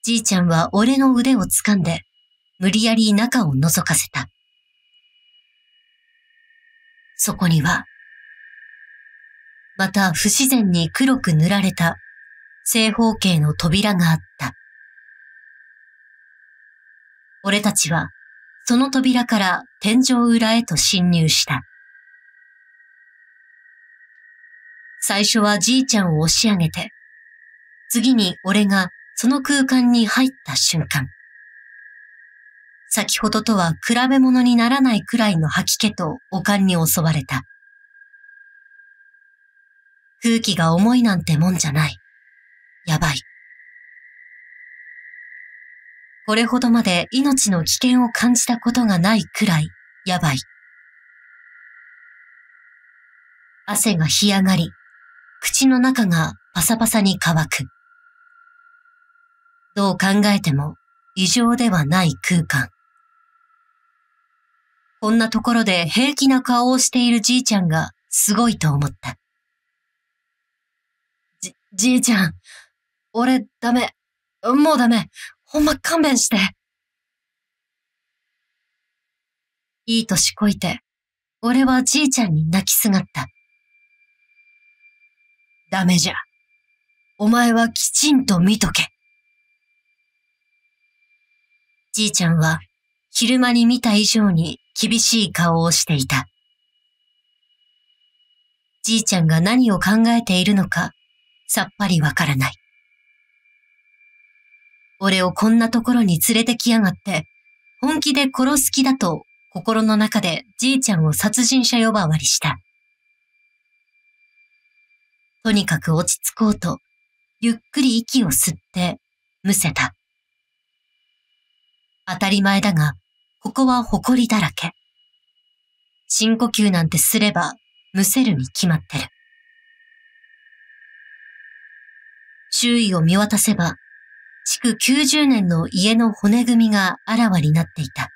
じいちゃんは俺の腕を掴んで、無理やり中を覗かせた。そこには、また不自然に黒く塗られた正方形の扉があった。俺たちはその扉から天井裏へと侵入した。最初はじいちゃんを押し上げて、次に俺がその空間に入った瞬間。先ほどとは比べ物にならないくらいの吐き気とおかんに襲われた。空気が重いなんてもんじゃない。やばい。これほどまで命の危険を感じたことがないくらいやばい。汗が干上がり、口の中がパサパサに乾く。どう考えても異常ではない空間。こんなところで平気な顔をしているじいちゃんがすごいと思った。じ、じいちゃん、俺ダメ。もうダメ。ほんま勘弁して。いい年こいて、俺はじいちゃんに泣きすがった。ダメじゃ。お前はきちんと見とけ。じいちゃんは昼間に見た以上に厳しい顔をしていた。じいちゃんが何を考えているのかさっぱりわからない。俺をこんなところに連れてきやがって、本気で殺す気だと心の中でじいちゃんを殺人者呼ばわりした。とにかく落ち着こうと、ゆっくり息を吸ってむせた。当たり前だが、ここは埃だらけ。深呼吸なんてすれば、むせるに決まってる。周囲を見渡せば、築90年の家の骨組みがあらわになっていた。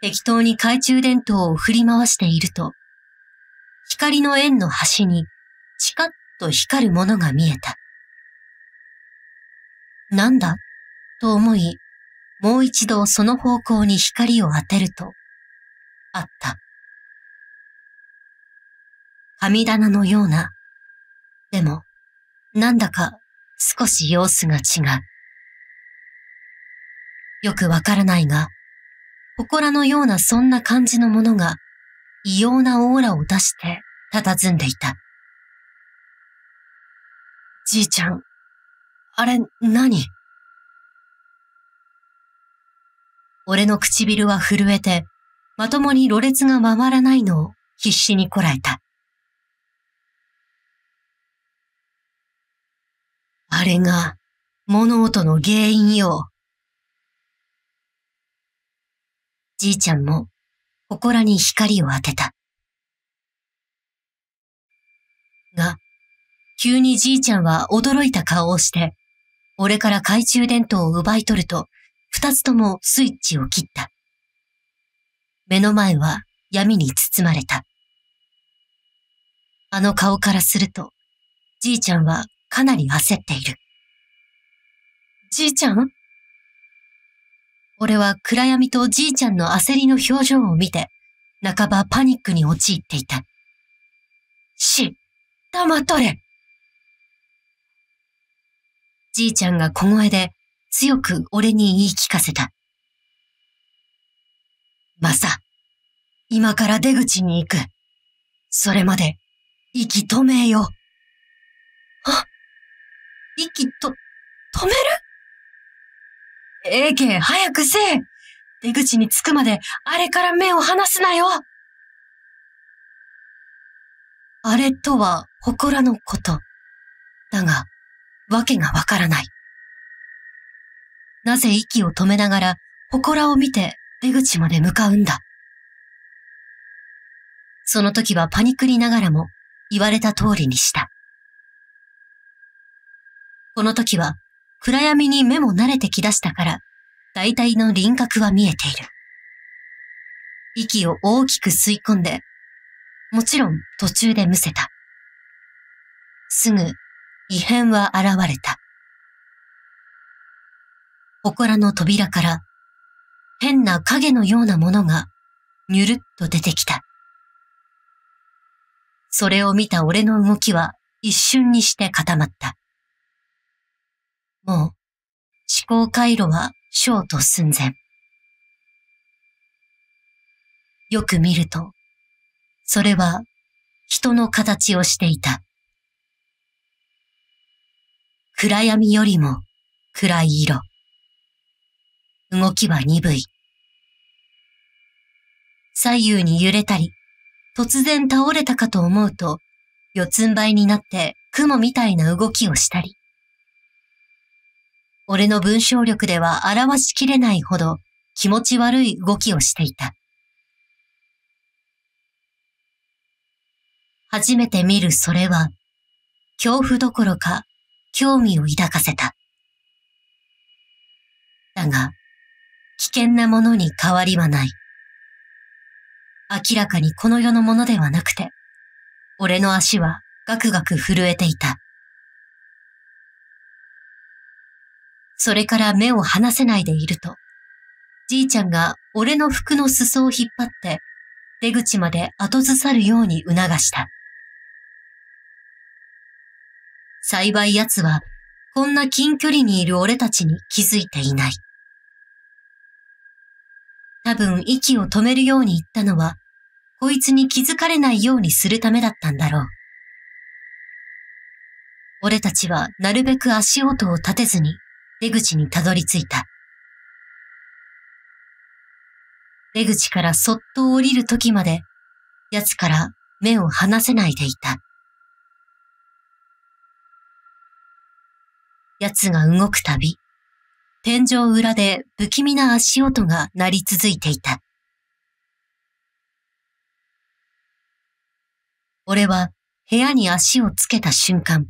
適当に懐中電灯を振り回していると、光の円の端にチカッと光るものが見えた。なんだ？と思い、もう一度その方向に光を当てると、あった。神棚のような、でも、なんだか少し様子が違う。よくわからないが、祠のようなそんな感じのものが異様なオーラを出して佇んでいた。じいちゃん、あれ何？俺の唇は震えて、まともにろれつが回らないのを必死にこらえた。あれが物音の原因よ。じいちゃんも、祠に光を当てた。が、急にじいちゃんは驚いた顔をして、俺から懐中電灯を奪い取ると、二つともスイッチを切った。目の前は闇に包まれた。あの顔からすると、じいちゃんはかなり焦っている。じいちゃん？俺は暗闇とじいちゃんの焦りの表情を見て、半ばパニックに陥っていた。し、黙っとれじいちゃんが小声で強く俺に言い聞かせた。マサ、今から出口に行く。それまで、息止めよ。あ、息と、止める？ええけ、早くせえ出口に着くまで、あれから目を離すなよあれとは、祠のこと。だが、わけがわからない。なぜ息を止めながら、祠を見て出口まで向かうんだ。その時はパニクりながらも言われた通りにした。この時は暗闇に目も慣れてきだしたから、大体の輪郭は見えている。息を大きく吸い込んで、もちろん途中でむせた。すぐ異変は現れた。祠の扉から変な影のようなものがニュルッと出てきた。それを見た俺の動きは一瞬にして固まった。もう思考回路はショート寸前。よく見ると、それは人の形をしていた。暗闇よりも暗い色。動きは鈍い。左右に揺れたり、突然倒れたかと思うと、四つん這いになって雲みたいな動きをしたり。俺の文章力では表しきれないほど気持ち悪い動きをしていた。初めて見るそれは、恐怖どころか興味を抱かせた。だが、危険なものに変わりはない。明らかにこの世のものではなくて、俺の足はガクガク震えていた。それから目を離せないでいると、じいちゃんが俺の服の裾を引っ張って出口まで後ずさるように促した。幸い奴はこんな近距離にいる俺たちに気づいていない。多分息を止めるように言ったのは、こいつに気づかれないようにするためだったんだろう。俺たちはなるべく足音を立てずに出口にたどり着いた。出口からそっと降りる時まで、奴から目を離せないでいた。奴が動くたび、天井裏で不気味な足音が鳴り続いていた。俺は部屋に足をつけた瞬間、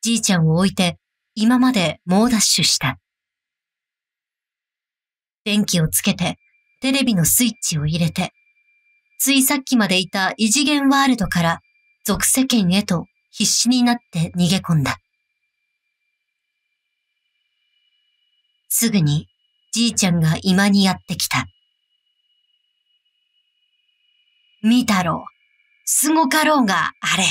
じいちゃんを置いて今まで猛ダッシュした。電気をつけてテレビのスイッチを入れて、ついさっきまでいた異次元ワールドから俗世間へと必死になって逃げ込んだ。すぐにじいちゃんが今にやってきた。見たろう。すごかろうが、あれ。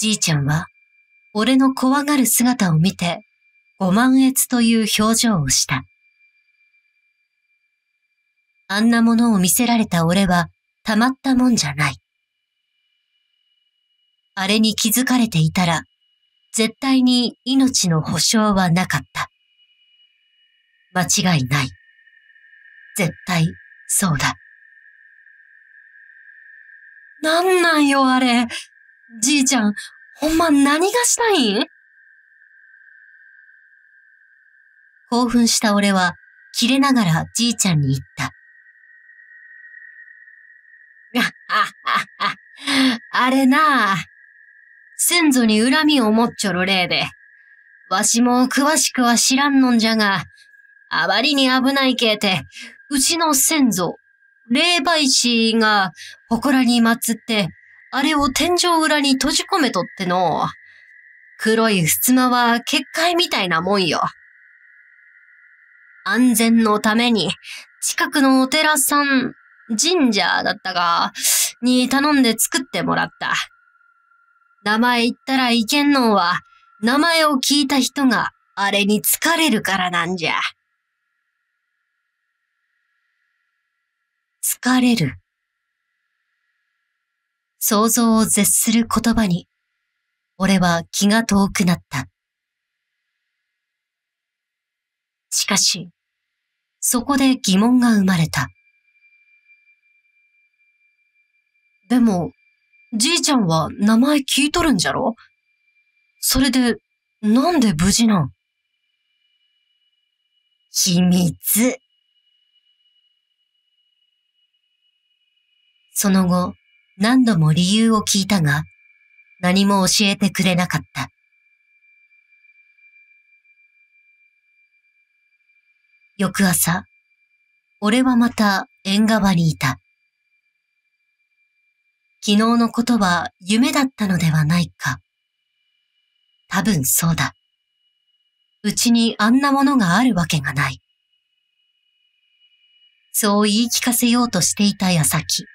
じいちゃんは、俺の怖がる姿を見て、ご満悦という表情をした。あんなものを見せられた俺は、たまったもんじゃない。あれに気づかれていたら、絶対に命の保証はなかった。間違いない。絶対、そうだ。なんなんよ、あれ。じいちゃん、ほんま何がしたいん？興奮した俺は、切れながらじいちゃんに言った。あれなあ、先祖に恨みを持っちょる例で、わしも詳しくは知らんのんじゃが、あまりに危ないけえて、うちの先祖、霊媒師が祠に祀って、あれを天井裏に閉じ込めとっての。黒い襖は結界みたいなもんよ。安全のために、近くのお寺さん、神社だったが、に頼んで作ってもらった。名前言ったらいけんのは、名前を聞いた人があれに疲れるからなんじゃ。疲れる。想像を絶する言葉に、俺は気が遠くなった。しかし、そこで疑問が生まれた。でも、じいちゃんは名前聞いとるんじゃろ？それで、なんで無事なん？秘密。その後、何度も理由を聞いたが、何も教えてくれなかった。翌朝、俺はまた縁側にいた。昨日のことは夢だったのではないか。多分そうだ。うちにあんなものがあるわけがない。そう言い聞かせようとしていた矢先、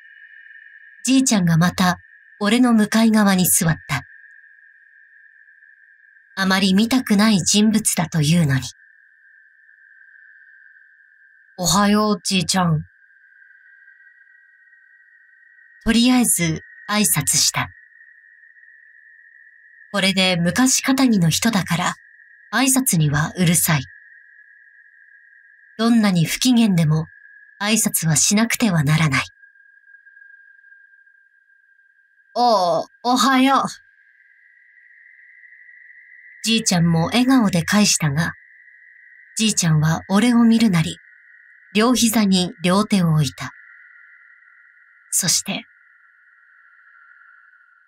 じいちゃんがまた俺の向かい側に座った。あまり見たくない人物だというのに。おはよう、じいちゃん。とりあえず挨拶した。これで昔肩着の人だから挨拶にはうるさい。どんなに不機嫌でも挨拶はしなくてはならない。おう、おはよう。じいちゃんも笑顔で返したが、じいちゃんは俺を見るなり、両膝に両手を置いた。そして、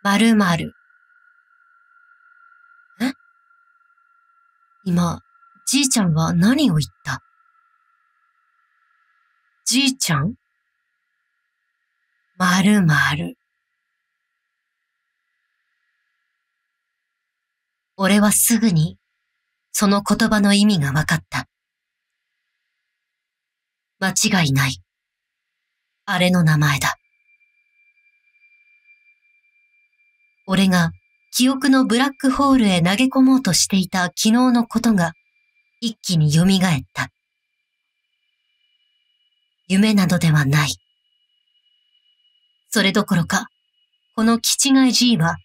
まる。え？今、じいちゃんは何を言った？じいちゃん？まるまる。俺はすぐにその言葉の意味が分かった。間違いない。あれの名前だ。俺が記憶のブラックホールへ投げ込もうとしていた昨日のことが一気に蘇った。夢などではない。それどころか、この気違い G は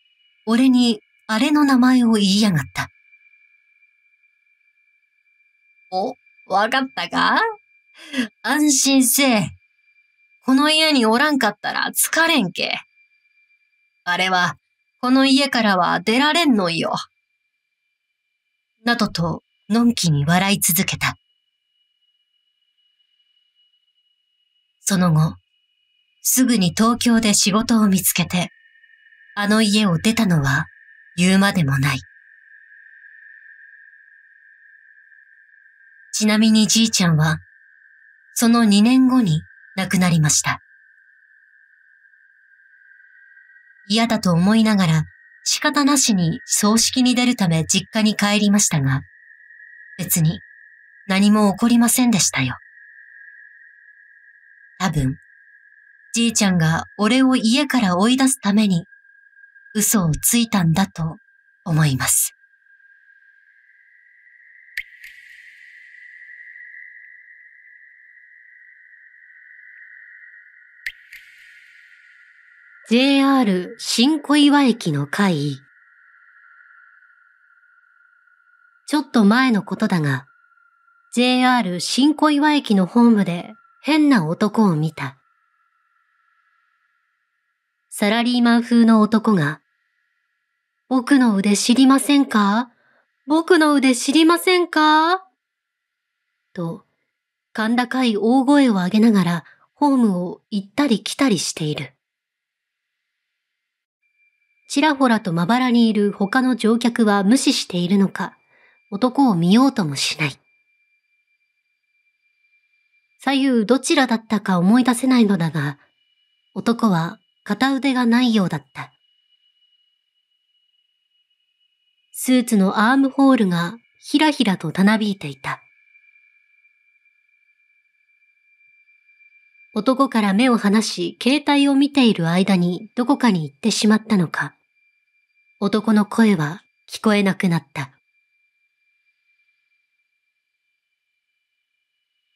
俺にあれの名前を言いやがった。お、わかったか？安心せえ。この家におらんかったら疲れんけ。あれはこの家からは出られんのよ。などと、のんきに笑い続けた。その後、すぐに東京で仕事を見つけて、あの家を出たのは言うまでもない。ちなみにじいちゃんは、その2年後に亡くなりました。嫌だと思いながら仕方なしに葬式に出るため実家に帰りましたが、別に何も起こりませんでしたよ。多分、じいちゃんが俺を家から追い出すために嘘をついたんだと思います。JR 新小岩駅の階。ちょっと前のことだが、JR 新小岩駅のホームで変な男を見た。サラリーマン風の男が、僕の腕知りませんか？僕の腕知りませんか？と、甲高い大声を上げながらホームを行ったり来たりしている。ちらほらとまばらにいる他の乗客は無視しているのか、男を見ようともしない。左右どちらだったか思い出せないのだが、男は片腕がないようだった。スーツのアームホールがひらひらとたなびいていた。男から目を離し携帯を見ている間にどこかに行ってしまったのか。男の声は聞こえなくなった。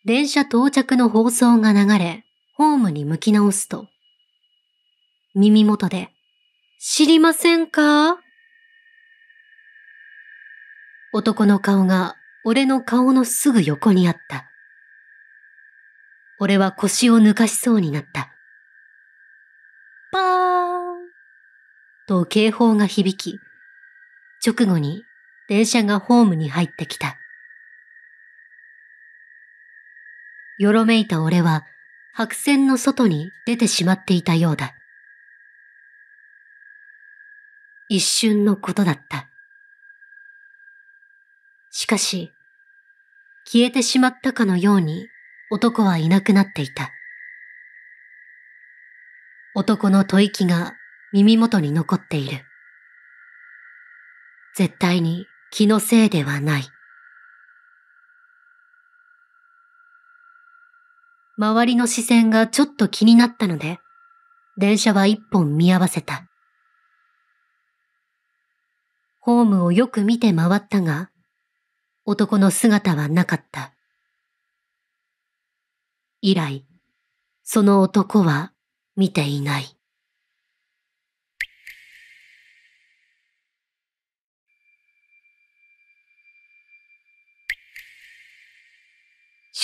電車到着の放送が流れ、ホームに向き直すと、耳元で、知りませんか？男の顔が俺の顔のすぐ横にあった。俺は腰を抜かしそうになった。パーと警報が響き、直後に電車がホームに入ってきた。よろめいた俺は白線の外に出てしまっていたようだ。一瞬のことだった。しかし、消えてしまったかのように男はいなくなっていた。男の吐息が耳元に残っている。絶対に気のせいではない。周りの視線がちょっと気になったので、電車は一本見合わせた。ホームをよく見て回ったが、男の姿はなかった。以来、その男は見ていない。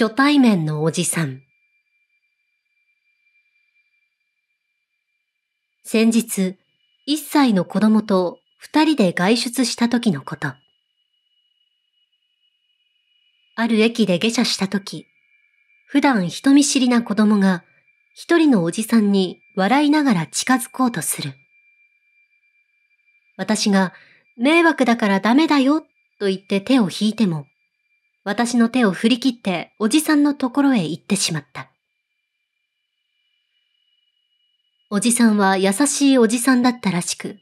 初対面のおじさん。先日、一歳の子供と二人で外出した時のこと。ある駅で下車した時、普段人見知りな子供が一人のおじさんに笑いながら近づこうとする。私が迷惑だからダメだよと言って手を引いても、私の手を振り切っておじさんのところへ行ってしまった。おじさんは優しいおじさんだったらしく、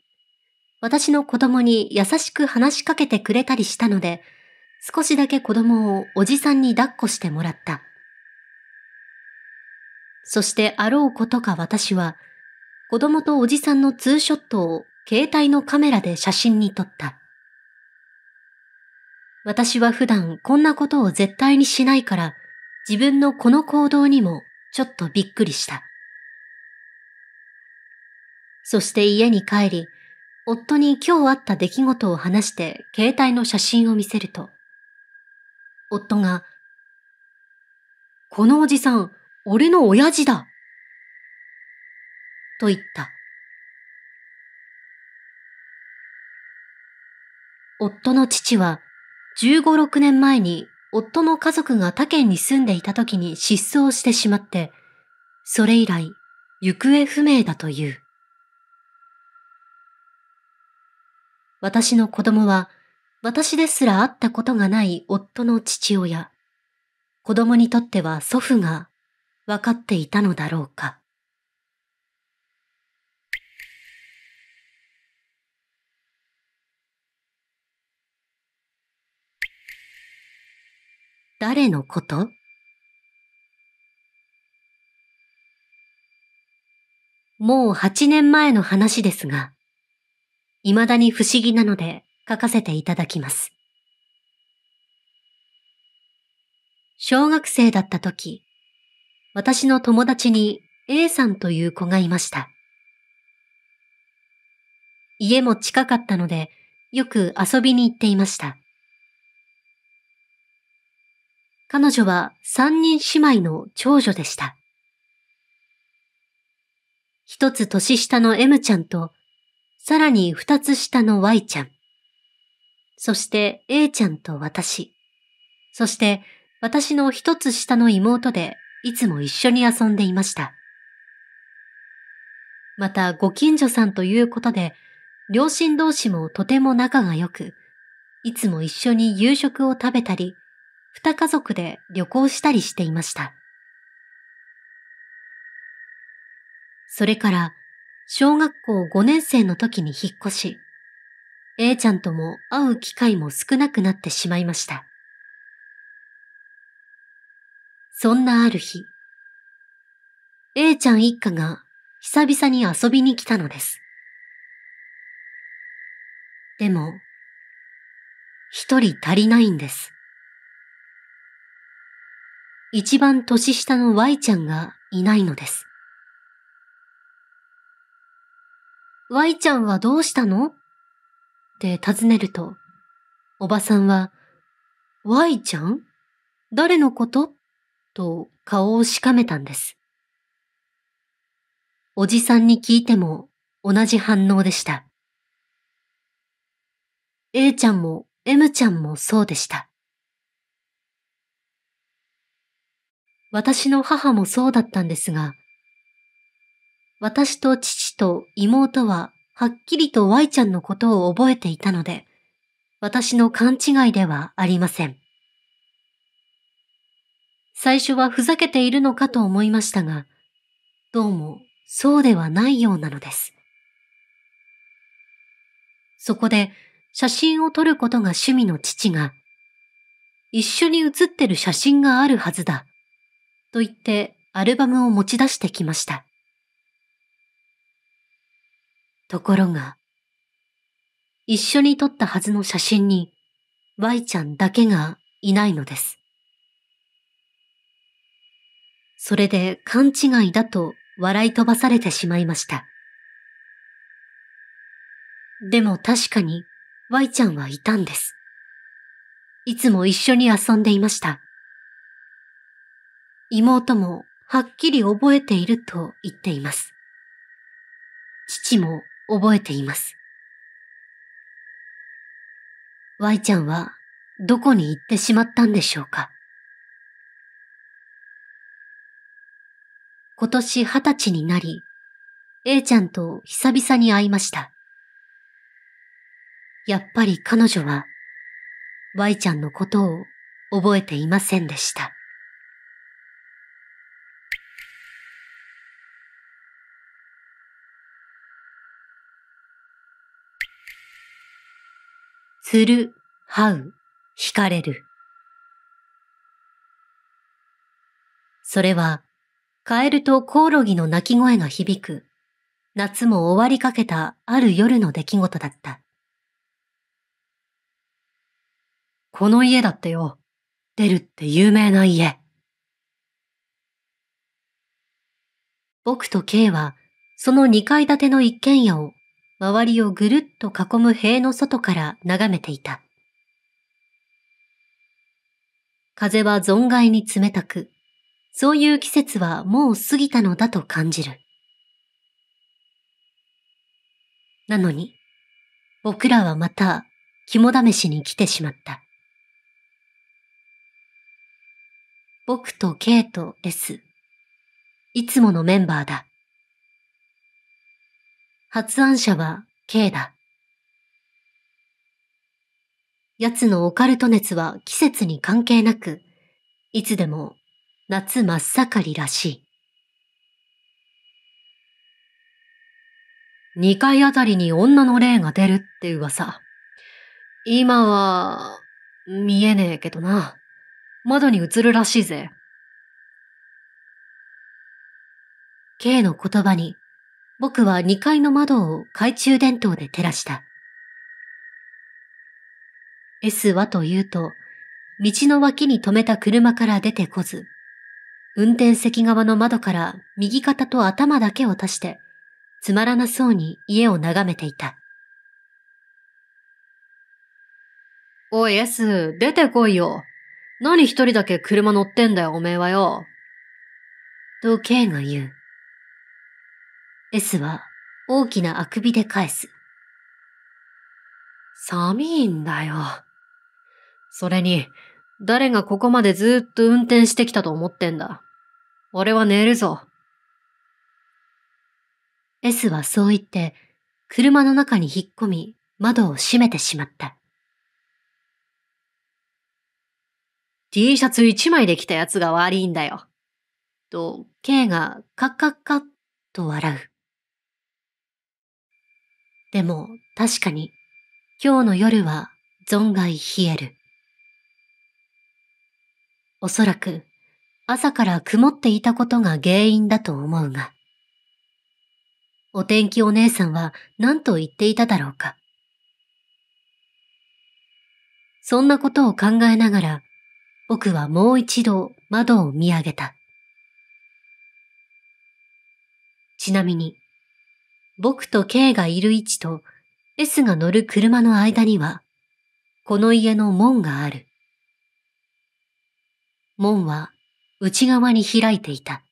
私の子供に優しく話しかけてくれたりしたので、少しだけ子供をおじさんに抱っこしてもらった。そしてあろうことか私は、子供とおじさんのツーショットを携帯のカメラで写真に撮った。私は普段こんなことを絶対にしないから、自分のこの行動にもちょっとびっくりした。そして家に帰り、夫に今日あった出来事を話して携帯の写真を見せると、夫が、このおじさん、俺の親父だと言った。夫の父は15、6年前に夫の家族が他県に住んでいた時に失踪してしまって、それ以来行方不明だという。私の子供は私ですら会ったことがない夫の父親、子供にとっては祖父が分かっていたのだろうか。誰のこと？もう八年前の話ですが、未だに不思議なので書かせていただきます。小学生だった時、私の友達に A さんという子がいました。家も近かったので、よく遊びに行っていました。彼女は三人姉妹の長女でした。一つ年下の M ちゃんと、さらに二つ下の Y ちゃん。そして A ちゃんと私。そして私の一つ下の妹でいつも一緒に遊んでいました。またご近所さんということで、両親同士もとても仲が良く、いつも一緒に夕食を食べたり、二家族で旅行したりしていました。それから、小学校5年生の時に引っ越し、A ちゃんとも会う機会も少なくなってしまいました。そんなある日、A ちゃん一家が久々に遊びに来たのです。でも、一人足りないんです。一番年下の Y ちゃんがいないのです。Y ちゃんはどうしたの？って尋ねると、おばさんは、Y ちゃん？誰のこと？と顔をしかめたんです。おじさんに聞いても同じ反応でした。A ちゃんも M ちゃんもそうでした。私の母もそうだったんですが、私と父と妹ははっきりと Y ちゃんのことを覚えていたので、私の勘違いではありません。最初はふざけているのかと思いましたが、どうもそうではないようなのです。そこで写真を撮ることが趣味の父が、一緒に写ってる写真があるはずだ、と言ってアルバムを持ち出してきました。ところが、一緒に撮ったはずの写真に Y ちゃんだけがいないのです。それで勘違いだと笑い飛ばされてしまいました。でも確かに Y ちゃんはいたんです。いつも一緒に遊んでいました。妹もはっきり覚えていると言っています。父も覚えています。Y ちゃんはどこに行ってしまったんでしょうか今年二十歳になり、A ちゃんと久々に会いました。やっぱり彼女は Y ちゃんのことを覚えていませんでした。釣る、這う、惹かれる。それは、カエルとコオロギの鳴き声が響く、夏も終わりかけたある夜の出来事だった。この家だってよ、出るって有名な家。僕と K は、その二階建ての一軒家を、周りをぐるっと囲む塀の外から眺めていた。風は存外に冷たく、そういう季節はもう過ぎたのだと感じる。なのに、僕らはまた肝試しに来てしまった。僕と K と S。いつものメンバーだ。発案者は K だ。奴のオカルト熱は季節に関係なく、いつでも夏真っ盛りらしい。二階あたりに女の霊が出るって噂。今は、見えねえけどな。窓に映るらしいぜ。K の言葉に、僕は2階の窓を懐中電灯で照らした。S はというと、道の脇に止めた車から出てこず、運転席側の窓から右肩と頭だけを足して、つまらなそうに家を眺めていた。おい S、出てこいよ。何一人だけ車乗ってんだよ、おめえはよ。と K が言う。S は大きなあくびで返す。寒いんだよ。それに、誰がここまでずっと運転してきたと思ってんだ。俺は寝るぞ。S はそう言って、車の中に引っ込み、窓を閉めてしまった。T シャツ一枚で着たやつが悪いんだよ。と、K がカッカッカッと笑う。でも確かに今日の夜は存外冷える。おそらく朝から曇っていたことが原因だと思うが。お天気お姉さんは何と言っていただろうか。そんなことを考えながら僕はもう一度窓を見上げた。ちなみに、僕と K がいる位置と S が乗る車の間には、この家の門がある。門は内側に開いていた。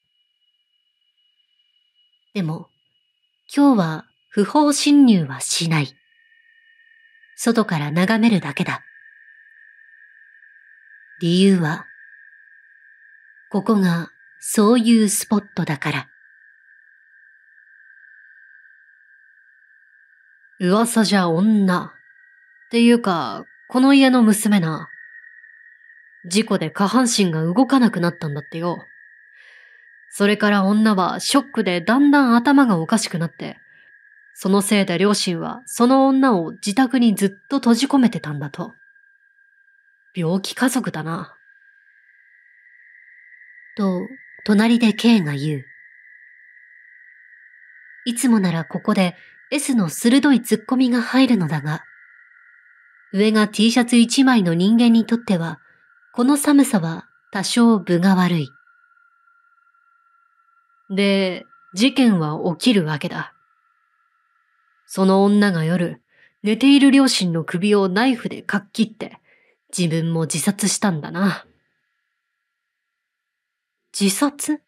でも、今日は不法侵入はしない。外から眺めるだけだ。理由は、ここがそういうスポットだから。噂じゃ女。っていうか、この家の娘な。事故で下半身が動かなくなったんだってよ。それから女はショックでだんだん頭がおかしくなって、そのせいで両親はその女を自宅にずっと閉じ込めてたんだと。病気家族だな。と、隣で K が言う。いつもならここで S の鋭い突っ込みが入るのだが、上が T シャツ一枚の人間にとっては、この寒さは多少分が悪い。で、事件は起きるわけだ。その女が夜、寝ている両親の首をナイフでかっ切って、自分も自殺したんだな。自殺？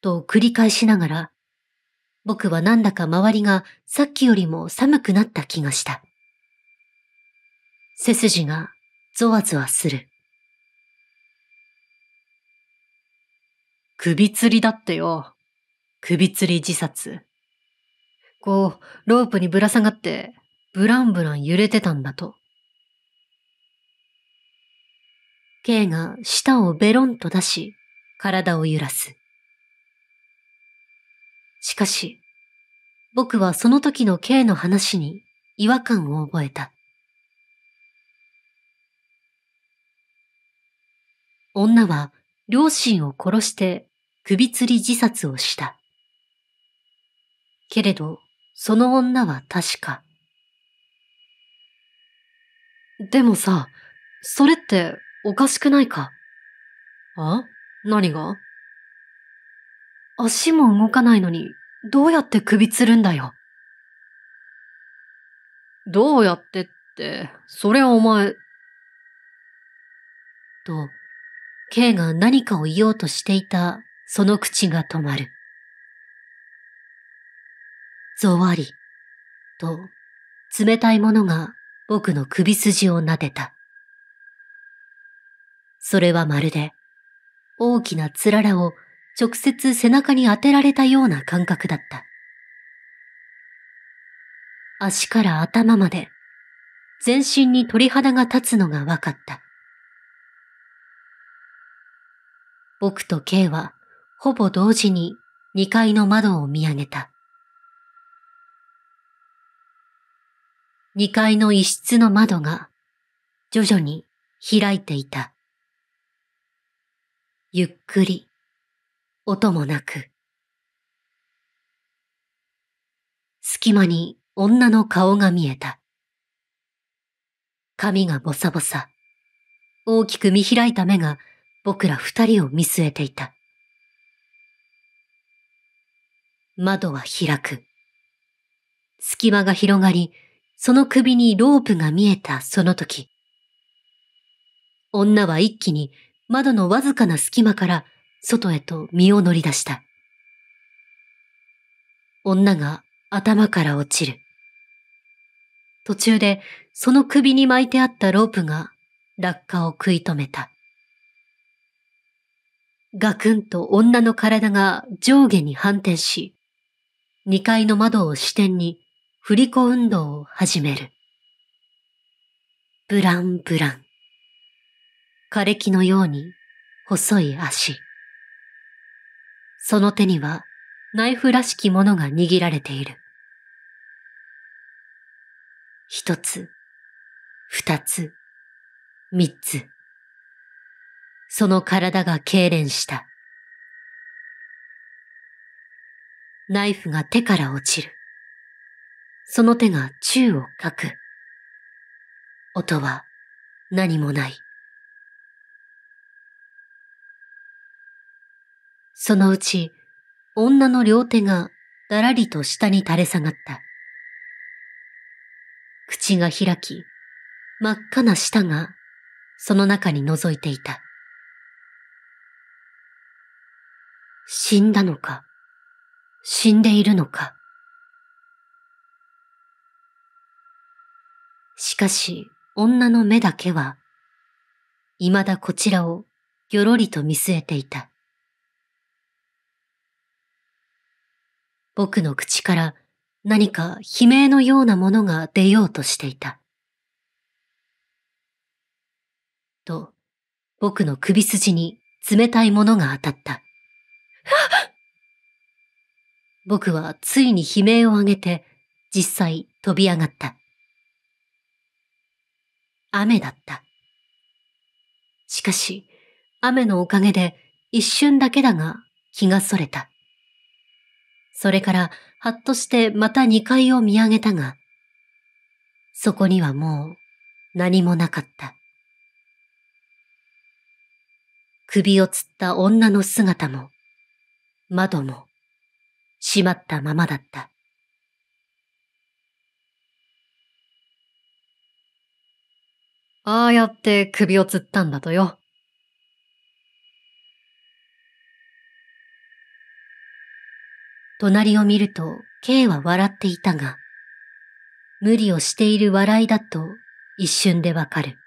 と繰り返しながら、僕はなんだか周りがさっきよりも寒くなった気がした。背筋がゾワゾワする。首吊りだってよ。首吊り自殺。こう、ロープにぶら下がって、ブランブラン揺れてたんだと。K が舌をベロンと出し、体を揺らす。しかし、僕はその時の K の話に違和感を覚えた。女は両親を殺して首吊り自殺をした。けれど、その女は確か。でもさ、それっておかしくないか？あ？何が？足も動かないのに、どうやって首吊るんだよ。どうやってって、そりゃお前。と、K が何かを言おうとしていたその口が止まる。ゾワリ、と冷たいものが僕の首筋を撫でた。それはまるで大きなつららを直接背中に当てられたような感覚だった。足から頭まで全身に鳥肌が立つのが分かった。僕と K はほぼ同時に2階の窓を見上げた。2階の一室の窓が徐々に開いていた。ゆっくり、音もなく。隙間に女の顔が見えた。髪がボサボサ。大きく見開いた目が僕ら二人を見据えていた。窓は開く。隙間が広がり、その首にロープが見えたその時。女は一気に窓のわずかな隙間から外へと身を乗り出した。女が頭から落ちる。途中でその首に巻いてあったロープが落下を食い止めた。ガクンと女の体が上下に反転し、2階の窓を支点に振り子運動を始める。ブランブラン。枯れ木のように細い足。その手にはナイフらしきものが握られている。一つ、二つ、三つ。その体が痙攣した。ナイフが手から落ちる。その手が宙をかく。音は何もない。そのうち女の両手がだらりと下に垂れ下がった。口が開き、真っ赤な舌がその中に覗いていた。死んだのか死んでいるのかしかし女の目だけは未だこちらをぎょろりと見据えていた。僕の口から何か悲鳴のようなものが出ようとしていた。と、僕の首筋に冷たいものが当たった。僕はついに悲鳴を上げて実際飛び上がった。雨だった。しかし、雨のおかげで一瞬だけだが気がそれた。それからはっとしてまた二階を見上げたが、そこにはもう何もなかった。首をつった女の姿も、窓も、閉まったままだった。ああやって首をつったんだとよ。隣を見ると、K は笑っていたが、無理をしている笑いだと一瞬でわかる。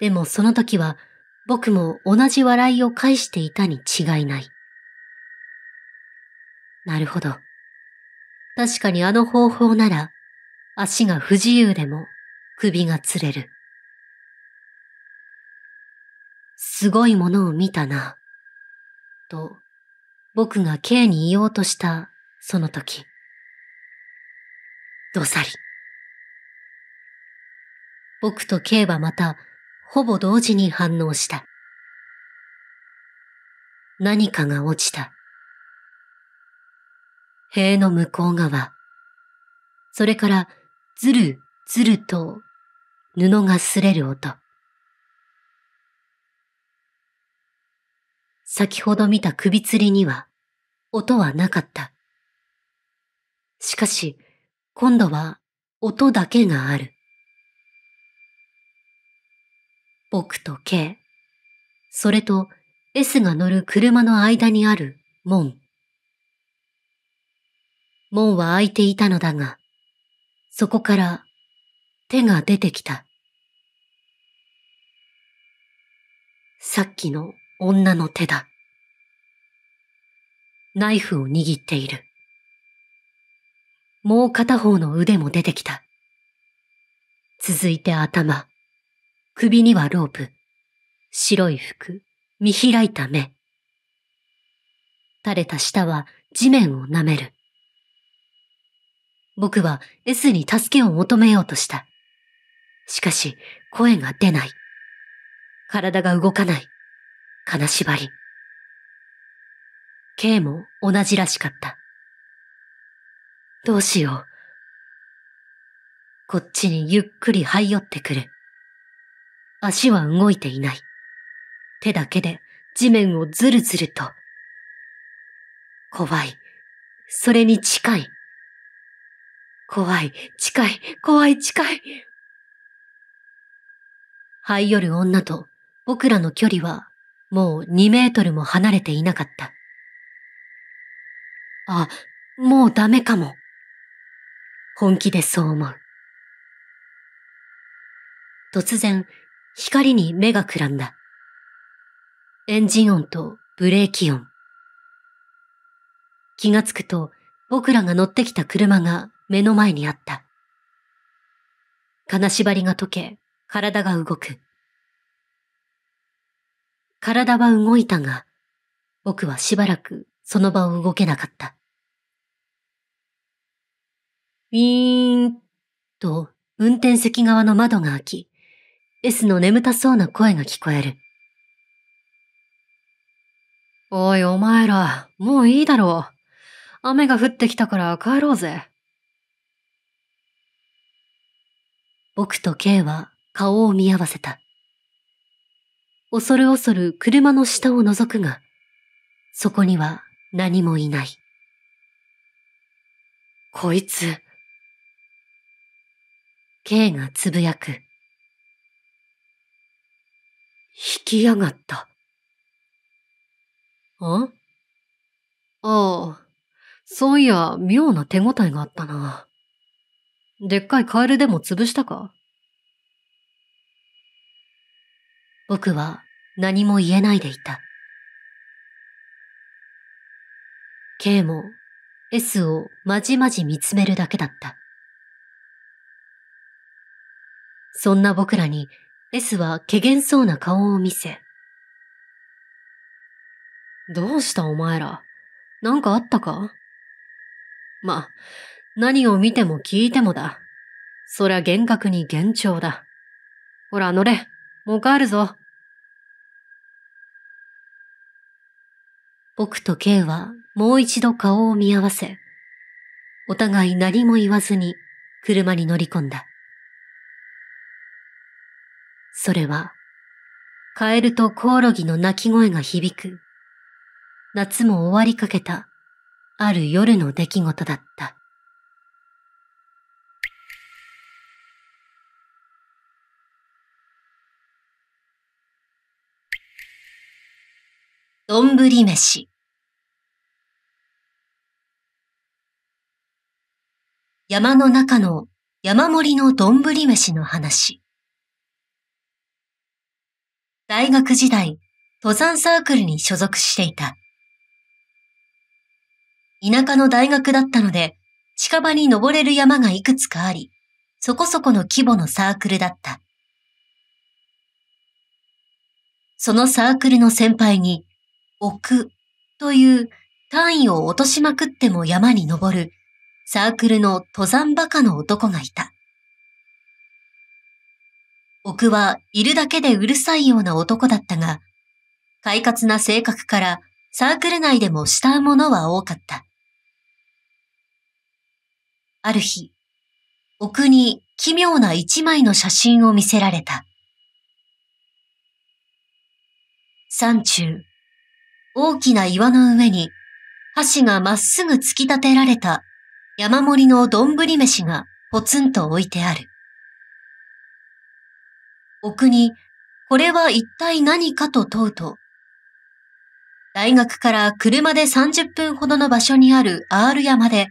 でもその時は僕も同じ笑いを返していたに違いない。なるほど。確かにあの方法なら足が不自由でも首がつれる。すごいものを見たな。と、僕が K に言おうとしたその時。どさり。僕と K はまた、ほぼ同時に反応した。何かが落ちた。塀の向こう側。それからずるずると布が擦れる音。先ほど見た首吊りには音はなかった。しかし、今度は音だけがある。僕と K、それと S が乗る車の間にある門。門は開いていたのだが、そこから手が出てきた。さっきの女の手だ。ナイフを握っている。もう片方の腕も出てきた。続いて頭。首にはロープ。白い服。見開いた目。垂れた舌は地面を舐める。僕は S に助けを求めようとした。しかし、声が出ない。体が動かない。金縛り。K も同じらしかった。どうしよう。こっちにゆっくり這い寄ってくる。足は動いていない。手だけで地面をずるずると。怖い。それに近い。怖い、近い、怖い、近い。這い寄る女と僕らの距離はもう2メートルも離れていなかった。あ、もうダメかも。本気でそう思う。突然、光に目がくらんだ。エンジン音とブレーキ音。気がつくと僕らが乗ってきた車が目の前にあった。金縛りが解け、体が動く。体は動いたが、僕はしばらくその場を動けなかった。ウィーンと運転席側の窓が開き、S の眠たそうな声が聞こえる。おいお前ら、もういいだろう。雨が降ってきたから帰ろうぜ。僕と K は顔を見合わせた。恐る恐る車の下を覗くが、そこには何もいない。こいつ。K がつぶやく。引きやがった。あ？ああ、そういや、妙な手応えがあったな。でっかいカエルでも潰したか？僕は何も言えないでいた。K も S をまじまじ見つめるだけだった。そんな僕らに S は怪げそうな顔を見せ。どうしたお前ら？なんかあったか？ま、何を見ても聞いてもだ。そりゃ厳格に厳重だ。ほら乗れ。もう帰るぞ。僕と K はもう一度顔を見合わせ、お互い何も言わずに車に乗り込んだ。それは、カエルとコオロギの鳴き声が響く、夏も終わりかけた、ある夜の出来事だった。どんぶり飯。山の中の山盛りのどんぶり飯の話。大学時代、登山サークルに所属していた。田舎の大学だったので、近場に登れる山がいくつかあり、そこそこの規模のサークルだった。そのサークルの先輩に、奥という単位を落としまくっても山に登るサークルの登山バカの男がいた。奥はいるだけでうるさいような男だったが、快活な性格からサークル内でも慕う者は多かった。ある日、奥に奇妙な一枚の写真を見せられた。山中、大きな岩の上に橋がまっすぐ突き立てられた山盛りの丼飯がポツンと置いてある。奥に、これは一体何かと問うと、大学から車で30分ほどの場所にある R 山で、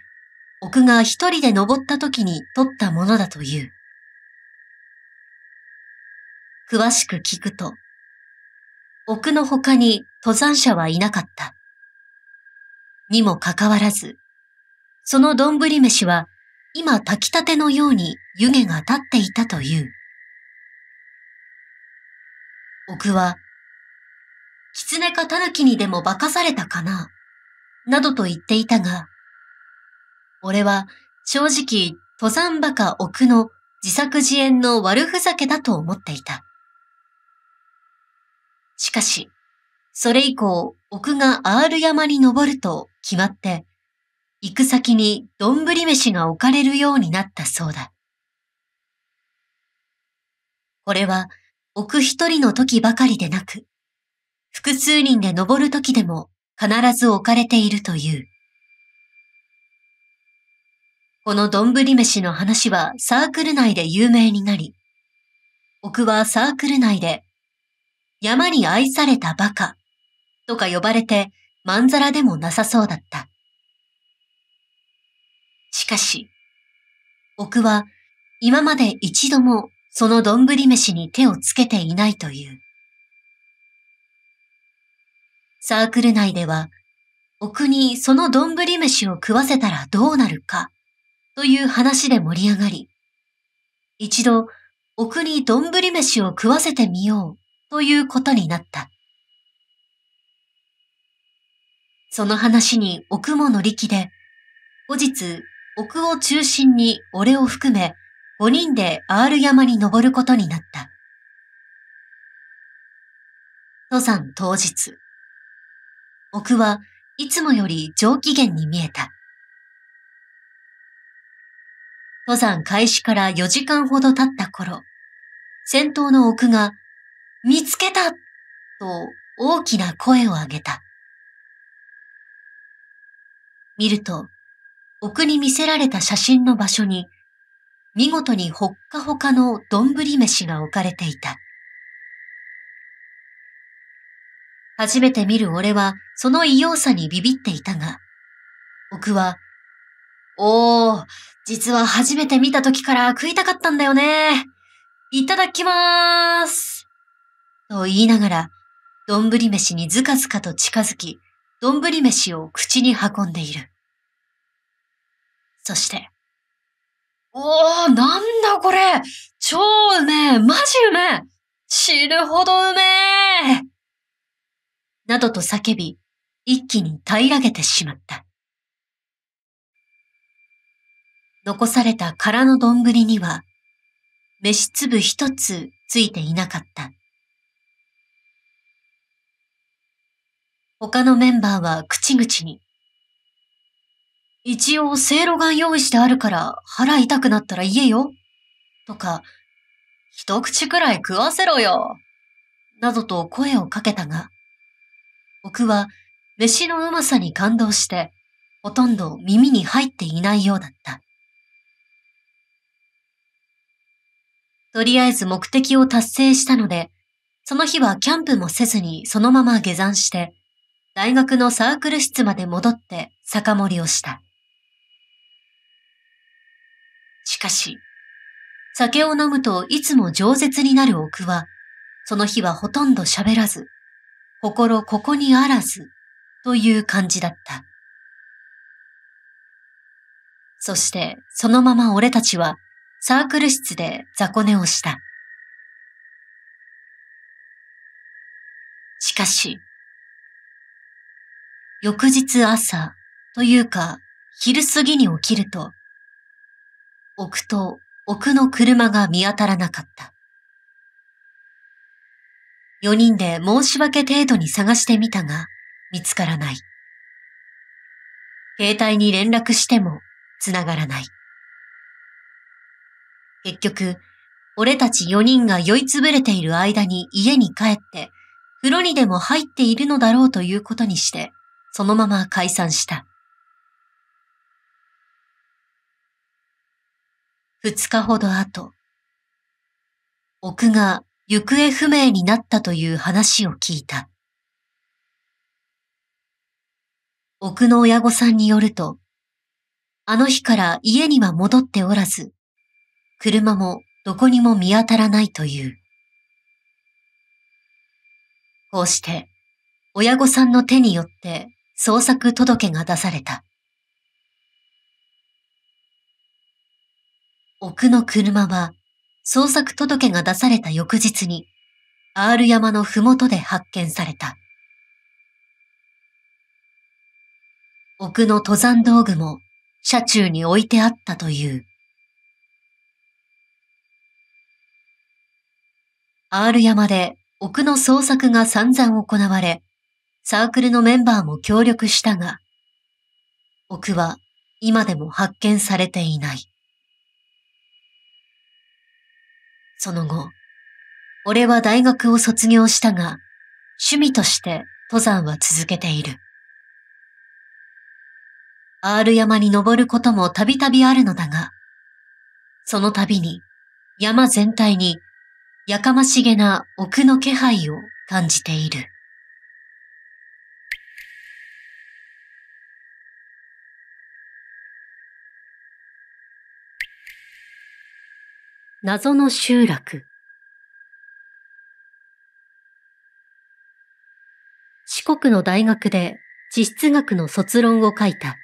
奥が一人で登った時に撮ったものだという。詳しく聞くと、奥の他に登山者はいなかった。にもかかわらず、その丼飯は今炊きたてのように湯気が立っていたという。奥は、狐か狸にでも化かされたかな、などと言っていたが、俺は正直登山バカ奥の自作自演の悪ふざけだと思っていた。しかし、それ以降、奥が R 山に登ると決まって、行く先に丼飯が置かれるようになったそうだ。これは置く一人の時ばかりでなく、複数人で登る時でも必ず置かれているという。この丼飯の話はサークル内で有名になり、奥はサークル内で山に愛されたバカとか呼ばれてまんざらでもなさそうだった。しかし、僕は今まで一度もその丼飯に手をつけていないという。サークル内では、奥にその丼飯を食わせたらどうなるかという話で盛り上がり、一度奥に丼飯を食わせてみようということになった。その話に奥も乗り気で、後日奥を中心に俺を含め5人で R 山に登ることになった。登山当日。奥はいつもより上機嫌に見えた。登山開始から4時間ほど経った頃、先頭の奥が、見つけたと大きな声を上げた。見ると、奥に見せられた写真の場所に、見事にほっかほかの丼飯が置かれていた。初めて見る俺はその異様さにビビっていたが、奥は、おー、実は初めて見た時から食いたかったんだよね。いただきまーす。と言いながら、丼飯にずかずかと近づき、丼飯を口に運んでいる。そして、おー、なんだこれ超うめえマジうめえ死ぬほどうめえなどと叫び、一気に平らげてしまった。残された空の丼には、飯粒一つついていなかった。他のメンバーは口々に、一応、せいろが用意してあるから腹痛くなったら言えよ。とか、一口くらい食わせろよ。などと声をかけたが、僕は飯のうまさに感動して、ほとんど耳に入っていないようだった。とりあえず目的を達成したので、その日はキャンプもせずにそのまま下山して、大学のサークル室まで戻って酒盛りをした。しかし、酒を飲むといつも饒舌になる奥は、その日はほとんど喋らず、心ここにあらず、という感じだった。そして、そのまま俺たちは、サークル室で雑魚寝をした。しかし、翌日朝、というか、昼過ぎに起きると、奥と奥の車が見当たらなかった。四人で申し訳程度に探してみたが、見つからない。携帯に連絡しても繋がらない。結局、俺たち四人が酔いつぶれている間に家に帰って、風呂にでも入っているのだろうということにして、そのまま解散した。二日ほど後、奥が行方不明になったという話を聞いた。奥の親御さんによると、あの日から家には戻っておらず、車もどこにも見当たらないという。こうして、親御さんの手によって捜索届が出された。奥の車は、捜索届が出された翌日に、R 山のふもとで発見された。奥の登山道具も車中に置いてあったという。R 山で奥の捜索が散々行われ、サークルのメンバーも協力したが、奥は今でも発見されていない。その後、俺は大学を卒業したが、趣味として登山は続けている。R 山に登ることもたびたびあるのだが、その度に山全体にやかましげな奥の気配を感じている。謎の集落。四国の大学で地質学の卒論を書いた。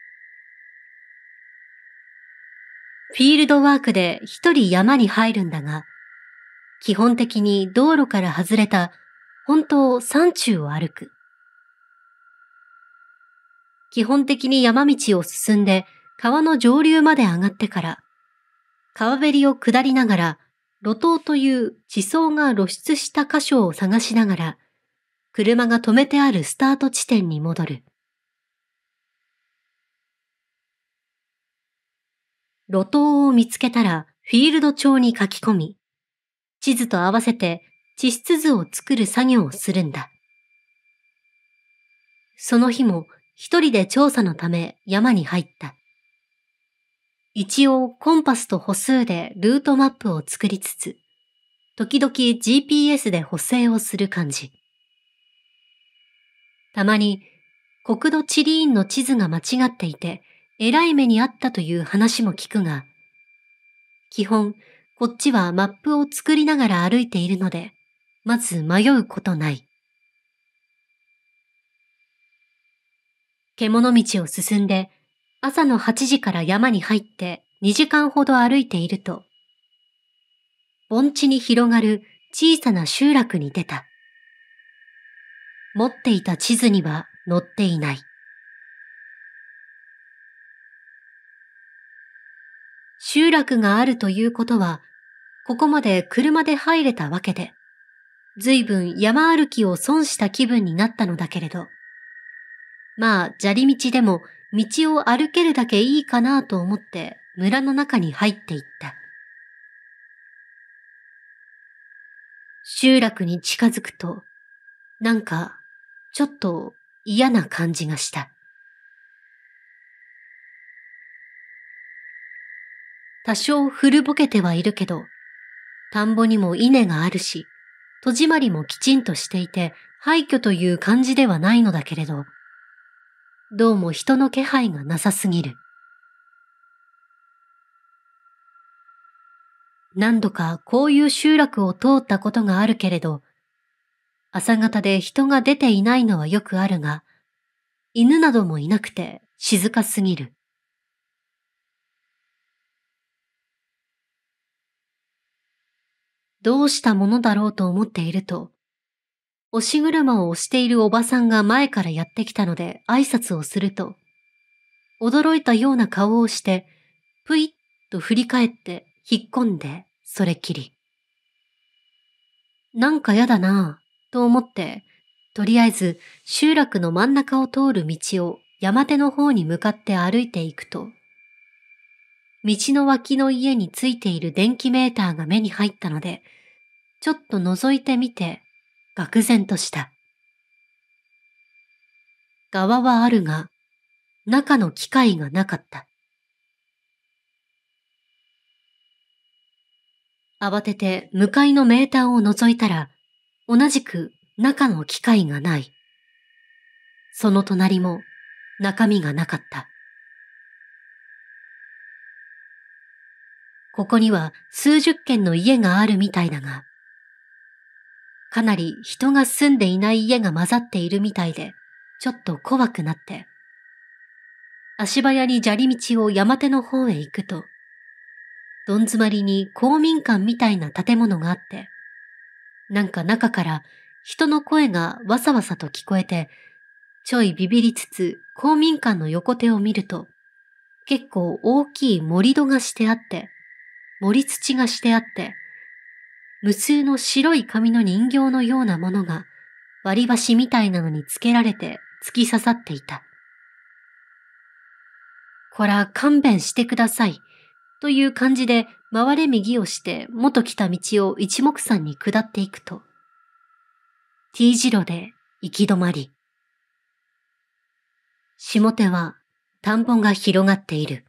フィールドワークで一人山に入るんだが、基本的に道路から外れた本当山中を歩く。基本的に山道を進んで川の上流まで上がってから川べりを下りながら、路頭という地層が露出した箇所を探しながら、車が止めてあるスタート地点に戻る。路頭を見つけたらフィールド帳に書き込み、地図と合わせて地質図を作る作業をするんだ。その日も一人で調査のため山に入った。一応コンパスと歩数でルートマップを作りつつ、時々 GPS で補正をする感じ。たまに国土地理院の地図が間違っていて、えらい目にあったという話も聞くが、基本こっちはマップを作りながら歩いているので、まず迷うことない。獣道を進んで、朝の8時から山に入って2時間ほど歩いていると、盆地に広がる小さな集落に出た。持っていた地図には載っていない。集落があるということは、ここまで車で入れたわけで、随分山歩きを損した気分になったのだけれど、まあ、砂利道でも道を歩けるだけいいかなと思って村の中に入っていった。集落に近づくと、なんか、ちょっと嫌な感じがした。多少古ぼけてはいるけど、田んぼにも稲があるし、戸締まりもきちんとしていて、廃墟という感じではないのだけれど、どうも人の気配がなさすぎる。何度かこういう集落を通ったことがあるけれど、朝方で人が出ていないのはよくあるが、犬などもいなくて静かすぎる。どうしたものだろうと思っていると、押し車を押しているおばさんが前からやってきたので挨拶をすると、驚いたような顔をして、ぷいっと振り返って引っ込んで、それきり。なんかやだなぁ、と思って、とりあえず集落の真ん中を通る道を山手の方に向かって歩いていくと、道の脇の家についている電気メーターが目に入ったので、ちょっと覗いてみて、愕然とした。側はあるが、中の機械がなかった。慌てて向かいのメーターを覗いたら、同じく中の機械がない。その隣も中身がなかった。ここには数十軒の家があるみたいだが、かなり人が住んでいない家が混ざっているみたいで、ちょっと怖くなって、足早に砂利道を山手の方へ行くと、どん詰まりに公民館みたいな建物があって、なんか中から人の声がわさわさと聞こえて、ちょいビビりつつ公民館の横手を見ると、結構大きい盛り土がしてあって、盛り土がしてあって、無数の白い紙の人形のようなものが割り箸みたいなのにつけられて突き刺さっていた。こら勘弁してください。という感じで回れ右をして元来た道を一目散に下っていくと、T 字路で行き止まり、下手は田んぼが広がっている。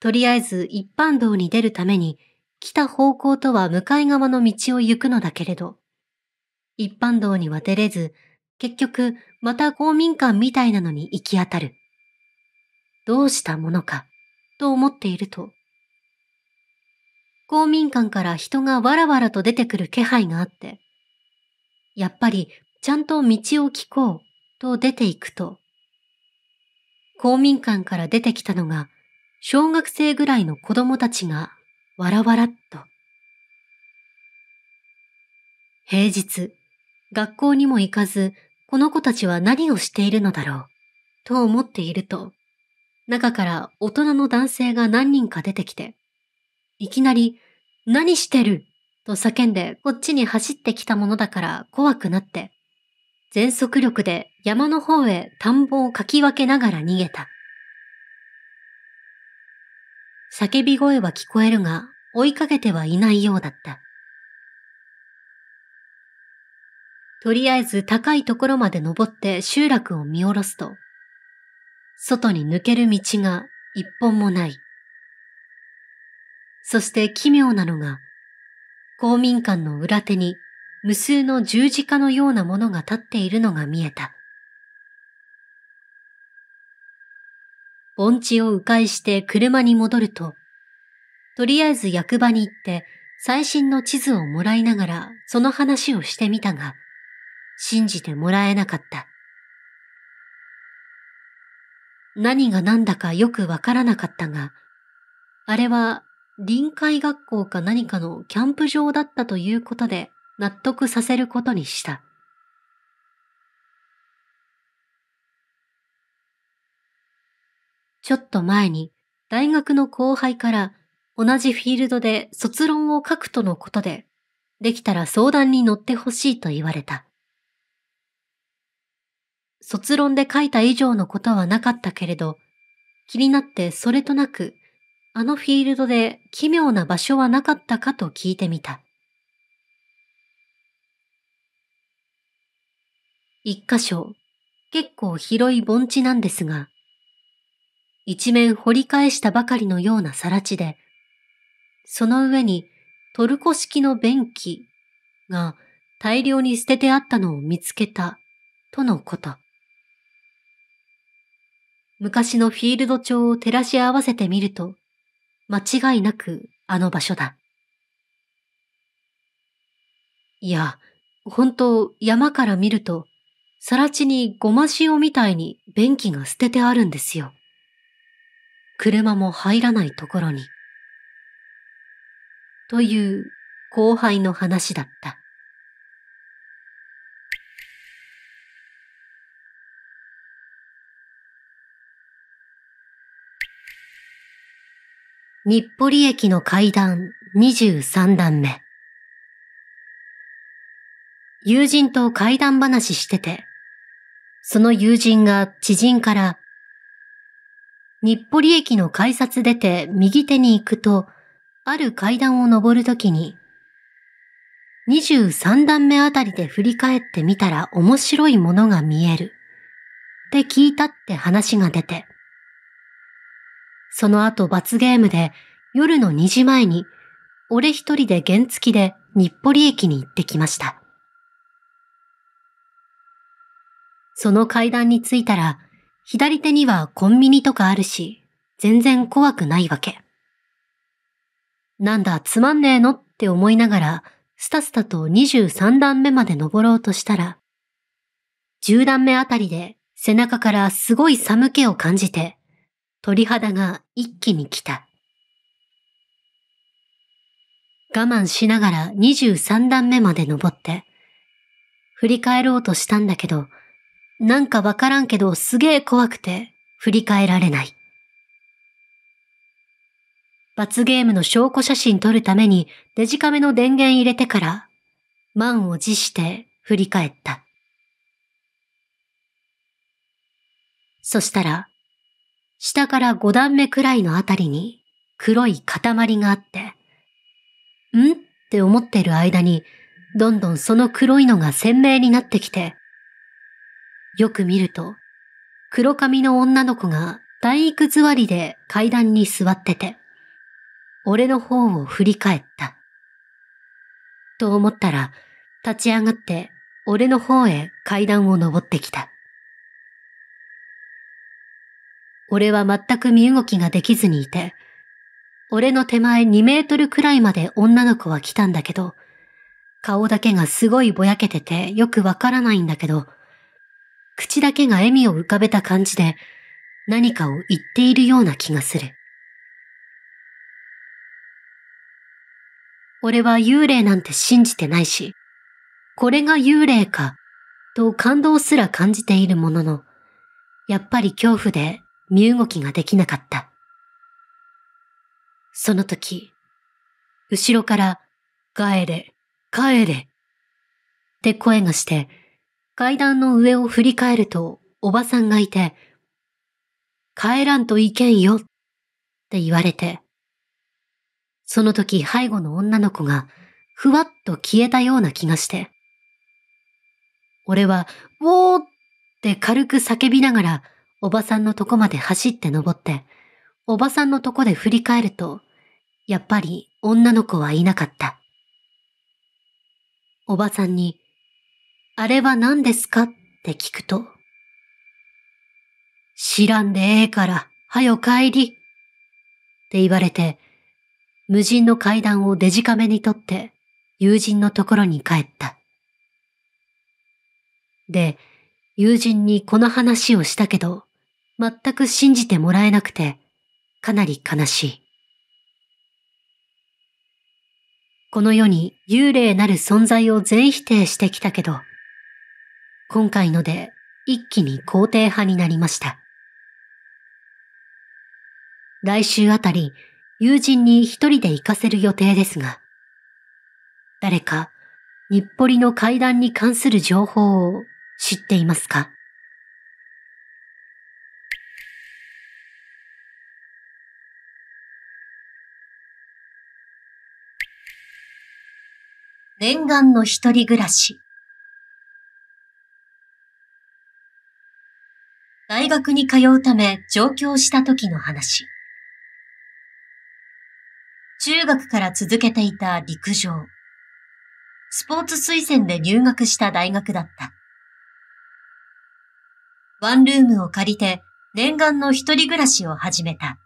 とりあえず一般道に出るために来た方向とは向かい側の道を行くのだけれど、一般道には出れず、結局また公民館みたいなのに行き当たる。どうしたものか、と思っていると、公民館から人がわらわらと出てくる気配があって、やっぱりちゃんと道を聞こうと出ていくと、公民館から出てきたのが小学生ぐらいの子供たちがわらわらっと。平日、学校にも行かず、この子たちは何をしているのだろう、と思っていると、中から大人の男性が何人か出てきて、いきなり、何してると叫んでこっちに走ってきたものだから怖くなって、全速力で山の方へ田んぼをかき分けながら逃げた。叫び声は聞こえるが追いかけてはいないようだった。とりあえず高いところまで登って集落を見下ろすと、外に抜ける道が一本もない。そして奇妙なのが、公民館の裏手に無数の十字架のようなものが立っているのが見えた。盆地を迂回して車に戻ると、とりあえず役場に行って最新の地図をもらいながらその話をしてみたが、信じてもらえなかった。何が何だかよくわからなかったが、あれは臨海学校か何かのキャンプ場だったということで納得させることにした。ちょっと前に大学の後輩から同じフィールドで卒論を書くとのことで、できたら相談に乗ってほしいと言われた。卒論で書いた以上のことはなかったけれど、気になってそれとなく、あのフィールドで奇妙な場所はなかったかと聞いてみた。一箇所、結構広い盆地なんですが、一面掘り返したばかりのような更地で、その上にトルコ式の便器が大量に捨ててあったのを見つけたとのこと。昔のフィールド帳を照らし合わせてみると、間違いなくあの場所だ。いや、本当山から見ると、更地にごま塩みたいに便器が捨ててあるんですよ。車も入らないところに。という後輩の話だった。日暮里駅の階段23段目。友人と階段話してて、その友人が知人から、日暮里駅の改札出て右手に行くと、ある階段を登るときに、23段目あたりで振り返ってみたら面白いものが見える。って聞いたって話が出て、その後罰ゲームで夜の2時前に俺一人で原付きで日暮里駅に行ってきました。その階段に着いたら左手にはコンビニとかあるし全然怖くないわけ。なんだつまんねえのって思いながらスタスタと23段目まで登ろうとしたら10段目あたりで背中からすごい寒気を感じて鳥肌が一気に来た。我慢しながら23段目まで登って、振り返ろうとしたんだけど、なんかわからんけどすげえ怖くて振り返られない。罰ゲームの証拠写真撮るためにデジカメの電源入れてから、満を持して振り返った。そしたら、下から5段目くらいのあたりに黒い塊があって、ん？って思ってる間に、どんどんその黒いのが鮮明になってきて、よく見ると、黒髪の女の子が体育座りで階段に座ってて、俺の方を振り返った。と思ったら、立ち上がって俺の方へ階段を登ってきた。俺は全く身動きができずにいて、俺の手前2メートルくらいまで女の子は来たんだけど、顔だけがすごいぼやけててよくわからないんだけど、口だけが笑みを浮かべた感じで何かを言っているような気がする。俺は幽霊なんて信じてないし、これが幽霊か、と感動すら感じているものの、やっぱり恐怖で身動きができなかった。その時、後ろから帰れ、帰れって声がして、階段の上を振り返るとおばさんがいて、帰らんといけんよって言われて、その時背後の女の子がふわっと消えたような気がして、俺は、ウォーって軽く叫びながらおばさんのとこまで走って登って、おばさんのとこで振り返ると、やっぱり女の子はいなかった。おばさんに、あれは何ですか？って聞くと、知らんでええから、はよ帰り。って言われて、無人の階段をデジカメに撮って友人のところに帰った。で、友人にこの話をしたけど、全く信じてもらえなくて、かなり悲しい。この世に幽霊なる存在を全否定してきたけど、今回ので一気に肯定派になりました。来週あたり友人に一人で行かせる予定ですが、誰か日暮里の階段に関する情報を知っていますか？念願の一人暮らし。大学に通うため上京した時の話。中学から続けていた陸上。スポーツ推薦で入学した大学だった。ワンルームを借りて念願の一人暮らしを始めた。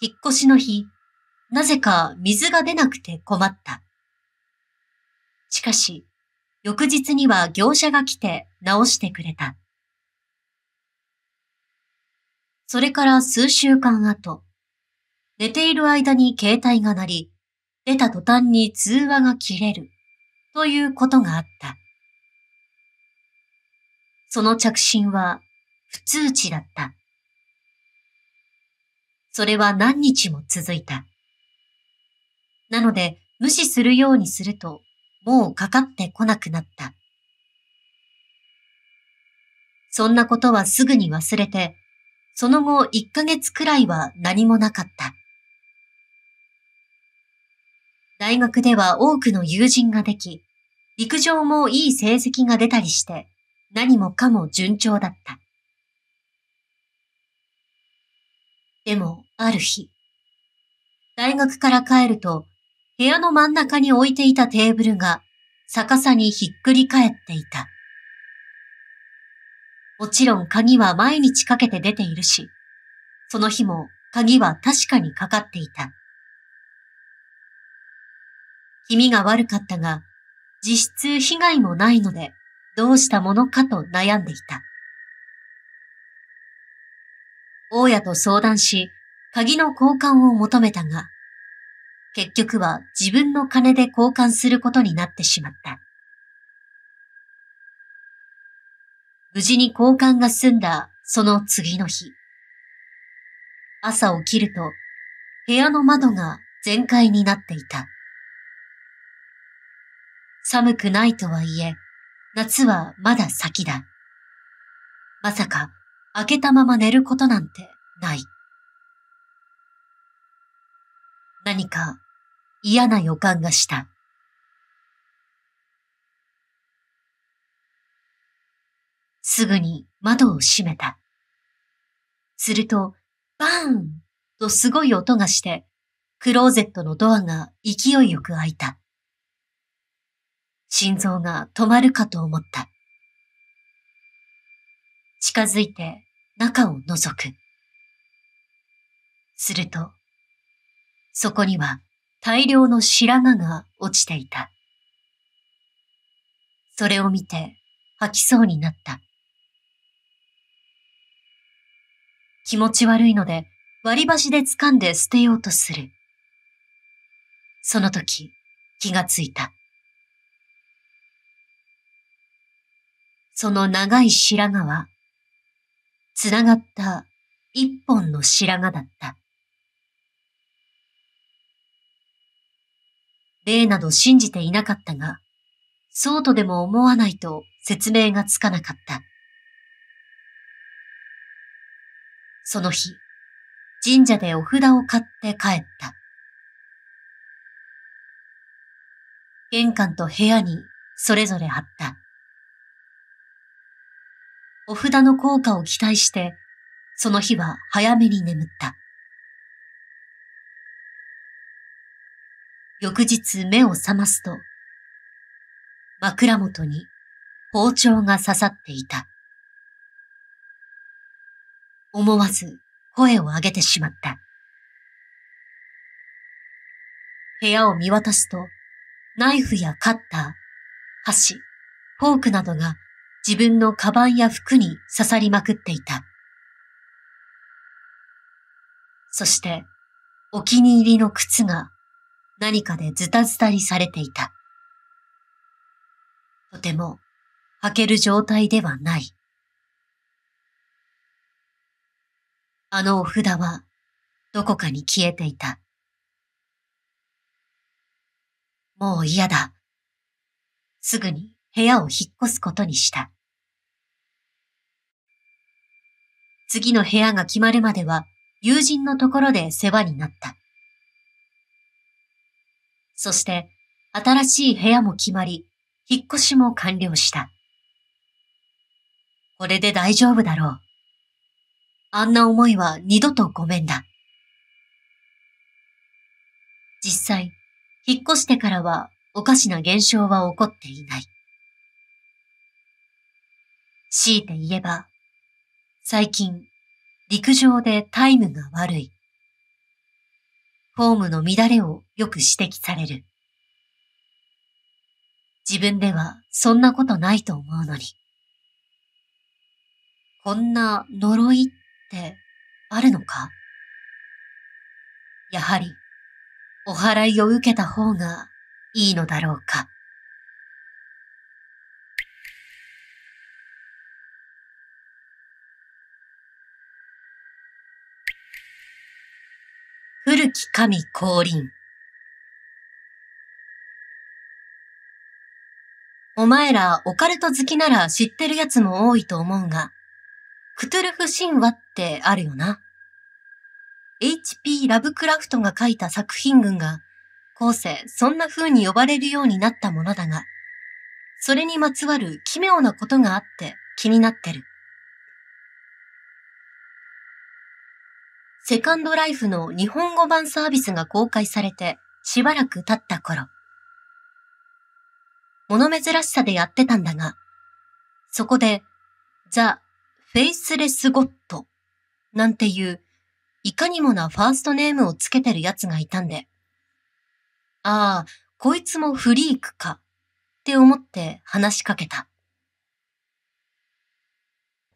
引っ越しの日、なぜか水が出なくて困った。しかし、翌日には業者が来て直してくれた。それから数週間後、寝ている間に携帯が鳴り、出た途端に通話が切れるということがあった。その着信は不通知だった。それは何日も続いた。なので、無視するようにすると、もうかかってこなくなった。そんなことはすぐに忘れて、その後1ヶ月くらいは何もなかった。大学では多くの友人ができ、陸上もいい成績が出たりして、何もかも順調だった。でも、ある日、大学から帰ると部屋の真ん中に置いていたテーブルが逆さにひっくり返っていた。もちろん鍵は毎日かけて出ているし、その日も鍵は確かにかかっていた。気味が悪かったが、実質被害もないので、どうしたものかと悩んでいた。大家と相談し、鍵の交換を求めたが、結局は自分の金で交換することになってしまった。無事に交換が済んだその次の日。朝起きると部屋の窓が全開になっていた。寒くないとはいえ、夏はまだ先だ。まさか開けたまま寝ることなんてない。何か嫌な予感がした。すぐに窓を閉めた。すると、バーンとすごい音がして、クローゼットのドアが勢いよく開いた。心臓が止まるかと思った。近づいて中を覗く。すると、そこには大量の白髪が落ちていた。それを見て吐きそうになった。気持ち悪いので割り箸で掴んで捨てようとする。その時気がついた。その長い白髪は、つながった一本の白髪だった。例など信じていなかったが、そうとでも思わないと説明がつかなかった。その日、神社でお札を買って帰った。玄関と部屋にそれぞれ貼った。お札の効果を期待して、その日は早めに眠った。翌日目を覚ますと、枕元に包丁が刺さっていた。思わず声を上げてしまった。部屋を見渡すと、ナイフやカッター、箸、フォークなどが自分のカバンや服に刺さりまくっていた。そして、お気に入りの靴が何かでズタズタにされていた。とても履ける状態ではない。あのお札はどこかに消えていた。もう嫌だ。すぐに部屋を引っ越すことにした。次の部屋が決まるまでは友人のところで世話になった。そして新しい部屋も決まり、引っ越しも完了した。これで大丈夫だろう。あんな思いは二度とごめんだ。実際、引っ越してからはおかしな現象は起こっていない。強いて言えば、最近、陸上でタイムが悪い。フォームの乱れをよく指摘される。自分ではそんなことないと思うのに。こんな呪いってあるのか？やはり、お祓いを受けた方がいいのだろうか？古き神降臨。お前らオカルト好きなら知ってるやつも多いと思うが、クトゥルフ神話ってあるよな。H.P. ラブクラフトが書いた作品群が、後世そんな風に呼ばれるようになったものだが、それにまつわる奇妙なことがあって気になってる。セカンドライフの日本語版サービスが公開されてしばらく経った頃、物珍しさでやってたんだが、そこで、ザ・フェイスレス・ゴッドなんていういかにもなファーストネームをつけてる奴がいたんで、ああ、こいつもフリークかって思って話しかけた。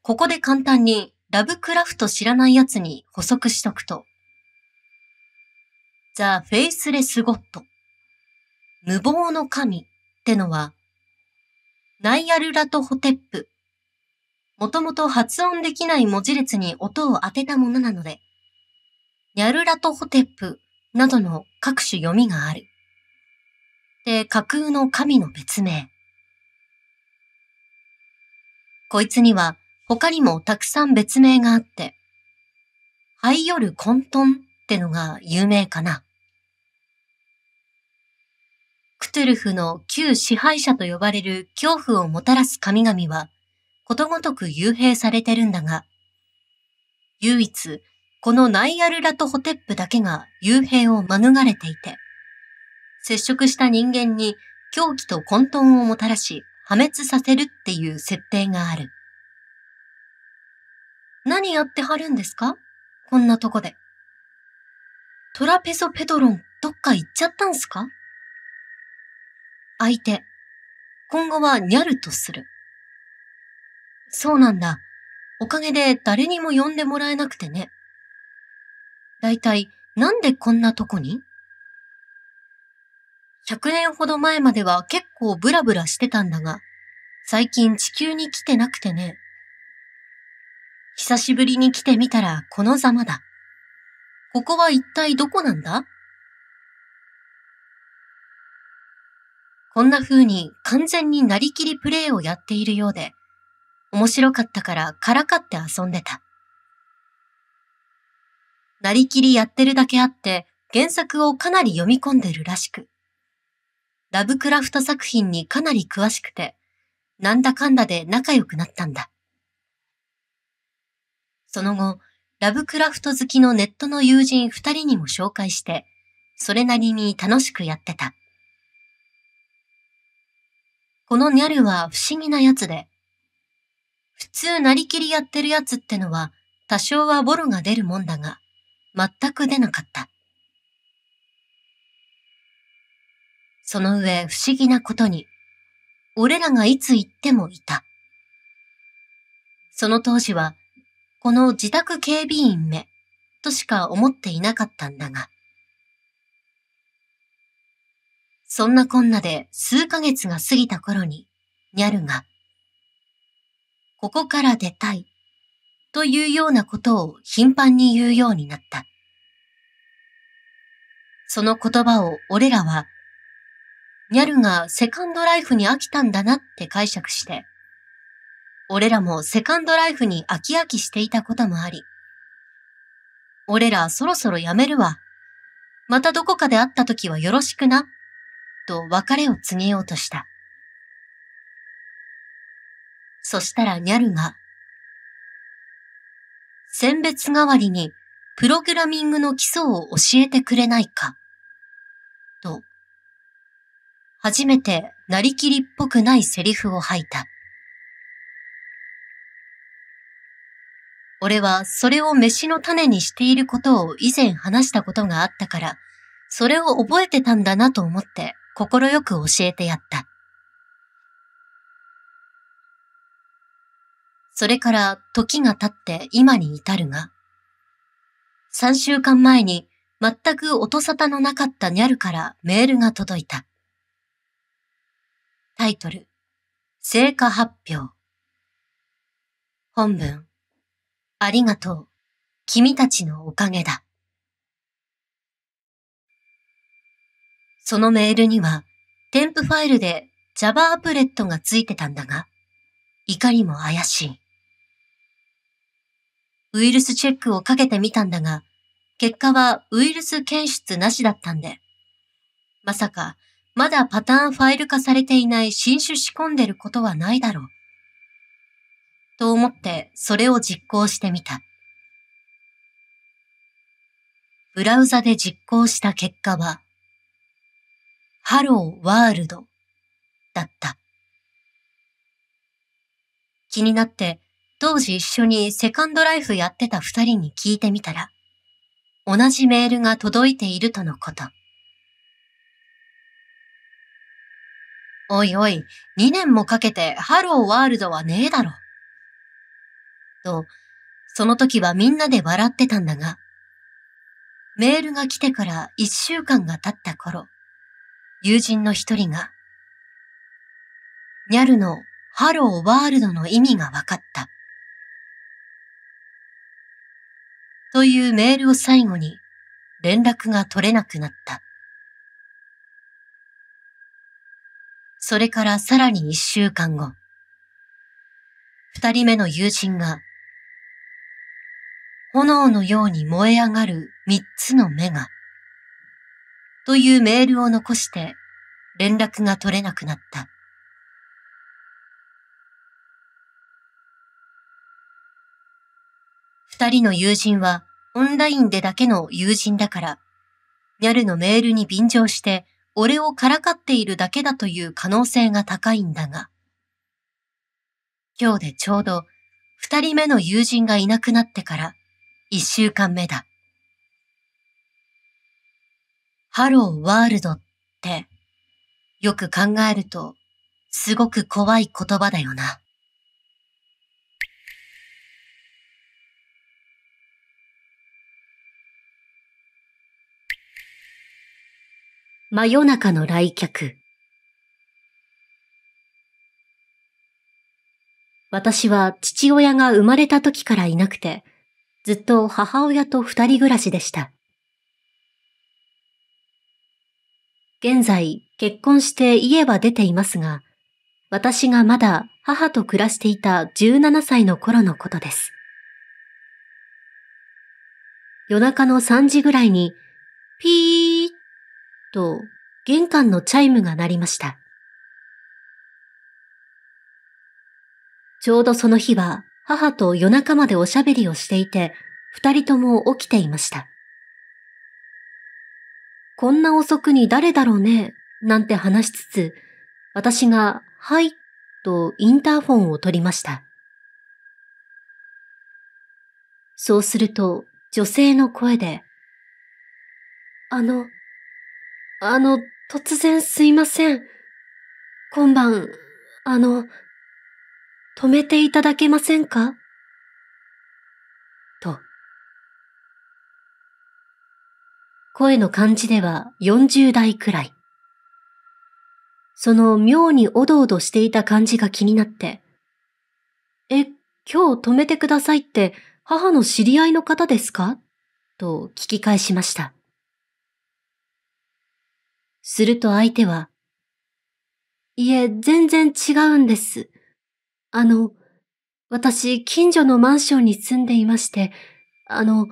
ここで簡単にラブクラフト知らない奴に補足しとくと、ザ・フェイスレス・ゴッド、無謀の神ってのは、ナイアルラトホテップ、もともと発音できない文字列に音を当てたものなので、ニャルラトホテップなどの各種読みがある。で、架空の神の別名。こいつには他にもたくさん別名があって、ハイヨル混沌ってのが有名かな。クトゥルフの旧支配者と呼ばれる恐怖をもたらす神々は、ことごとく幽閉されてるんだが、唯一、このナイアルラトホテップだけが幽閉を免れていて、接触した人間に狂気と混沌をもたらし破滅させるっていう設定がある。何やってはるんですか？こんなとこで。トラペソペドロン、どっか行っちゃったんすか？相手。今後はニャルとする。そうなんだ。おかげで誰にも呼んでもらえなくてね。だいたいなんでこんなとこに ?100 年ほど前までは結構ブラブラしてたんだが、最近地球に来てなくてね。久しぶりに来てみたらこのざまだ。ここは一体どこなんだ？こんな風に完全になりきりプレイをやっているようで、面白かったからからかって遊んでた。なりきりやってるだけあって原作をかなり読み込んでるらしく、ラブクラフト作品にかなり詳しくて、なんだかんだで仲良くなったんだ。その後、ラブクラフト好きのネットの友人二人にも紹介して、それなりに楽しくやってた。このニャルは不思議なやつで、普通なりきりやってるやつってのは多少はボロが出るもんだが、全く出なかった。その上不思議なことに、俺らがいつ行ってもいた。その当時は、この自宅警備員め、としか思っていなかったんだが。そんなこんなで数ヶ月が過ぎた頃に、ニャルが、ここから出たい、というようなことを頻繁に言うようになった。その言葉を俺らは、ニャルがセカンドライフに飽きたんだなって解釈して、俺らもセカンドライフに飽き飽きしていたこともあり、俺らそろそろやめるわ。またどこかで会った時はよろしくな。と別れを告げようとした。そしたらニャルが、選別代わりにプログラミングの基礎を教えてくれないか。と、初めてなりきりっぽくないセリフを吐いた。俺はそれを飯の種にしていることを以前話したことがあったから、それを覚えてたんだなと思って心よく教えてやった。それから時が経って今に至るが、3週間前に全く音沙汰のなかったニャルからメールが届いた。タイトル、成果発表。本文、ありがとう。君たちのおかげだ。そのメールには、添付ファイルで Java アプレットがついてたんだが、いかにも怪しい。ウイルスチェックをかけてみたんだが、結果はウイルス検出なしだったんで、まさかまだパターンファイル化されていない新種仕込んでることはないだろう。と思ってそれを実行してみた。ブラウザで実行した結果は、ハローワールドだった。気になって当時一緒にセカンドライフやってた二人に聞いてみたら、同じメールが届いているとのこと。おいおい、二年もかけてハローワールドはねえだろ。と、その時はみんなで笑ってたんだが、メールが来てから一週間が経った頃、友人の一人が、ニャルのハローワールドの意味が分かった。というメールを最後に連絡が取れなくなった。それからさらに一週間後、二人目の友人が炎のように燃え上がる三つの目が、というメールを残して連絡が取れなくなった。二人の友人はオンラインでだけの友人だから、ニャルのメールに便乗して俺をからかっているだけだという可能性が高いんだが、今日でちょうど二人目の友人がいなくなってから一週間目だ。ハローワールドって、よく考えると、すごく怖い言葉だよな。真夜中の来客。私は父親が生まれた時からいなくて、ずっと母親と二人暮らしでした。現在、結婚して家は出ていますが、私がまだ母と暮らしていた17歳の頃のことです。夜中の3時ぐらいに、ピーと玄関のチャイムが鳴りました。ちょうどその日は母と夜中までおしゃべりをしていて、二人とも起きていました。こんな遅くに誰だろうね、なんて話しつつ、私が、はい、とインターフォンを取りました。そうすると、女性の声で、あの、あの、突然すいません。今晩、あの、止めていただけませんか？と。声の感じでは40代くらい。その妙におどおどしていた感じが気になって、え、今日止めてくださいって母の知り合いの方ですか？と聞き返しました。すると相手は、いえ、全然違うんです。あの、私、近所のマンションに住んでいまして、あの、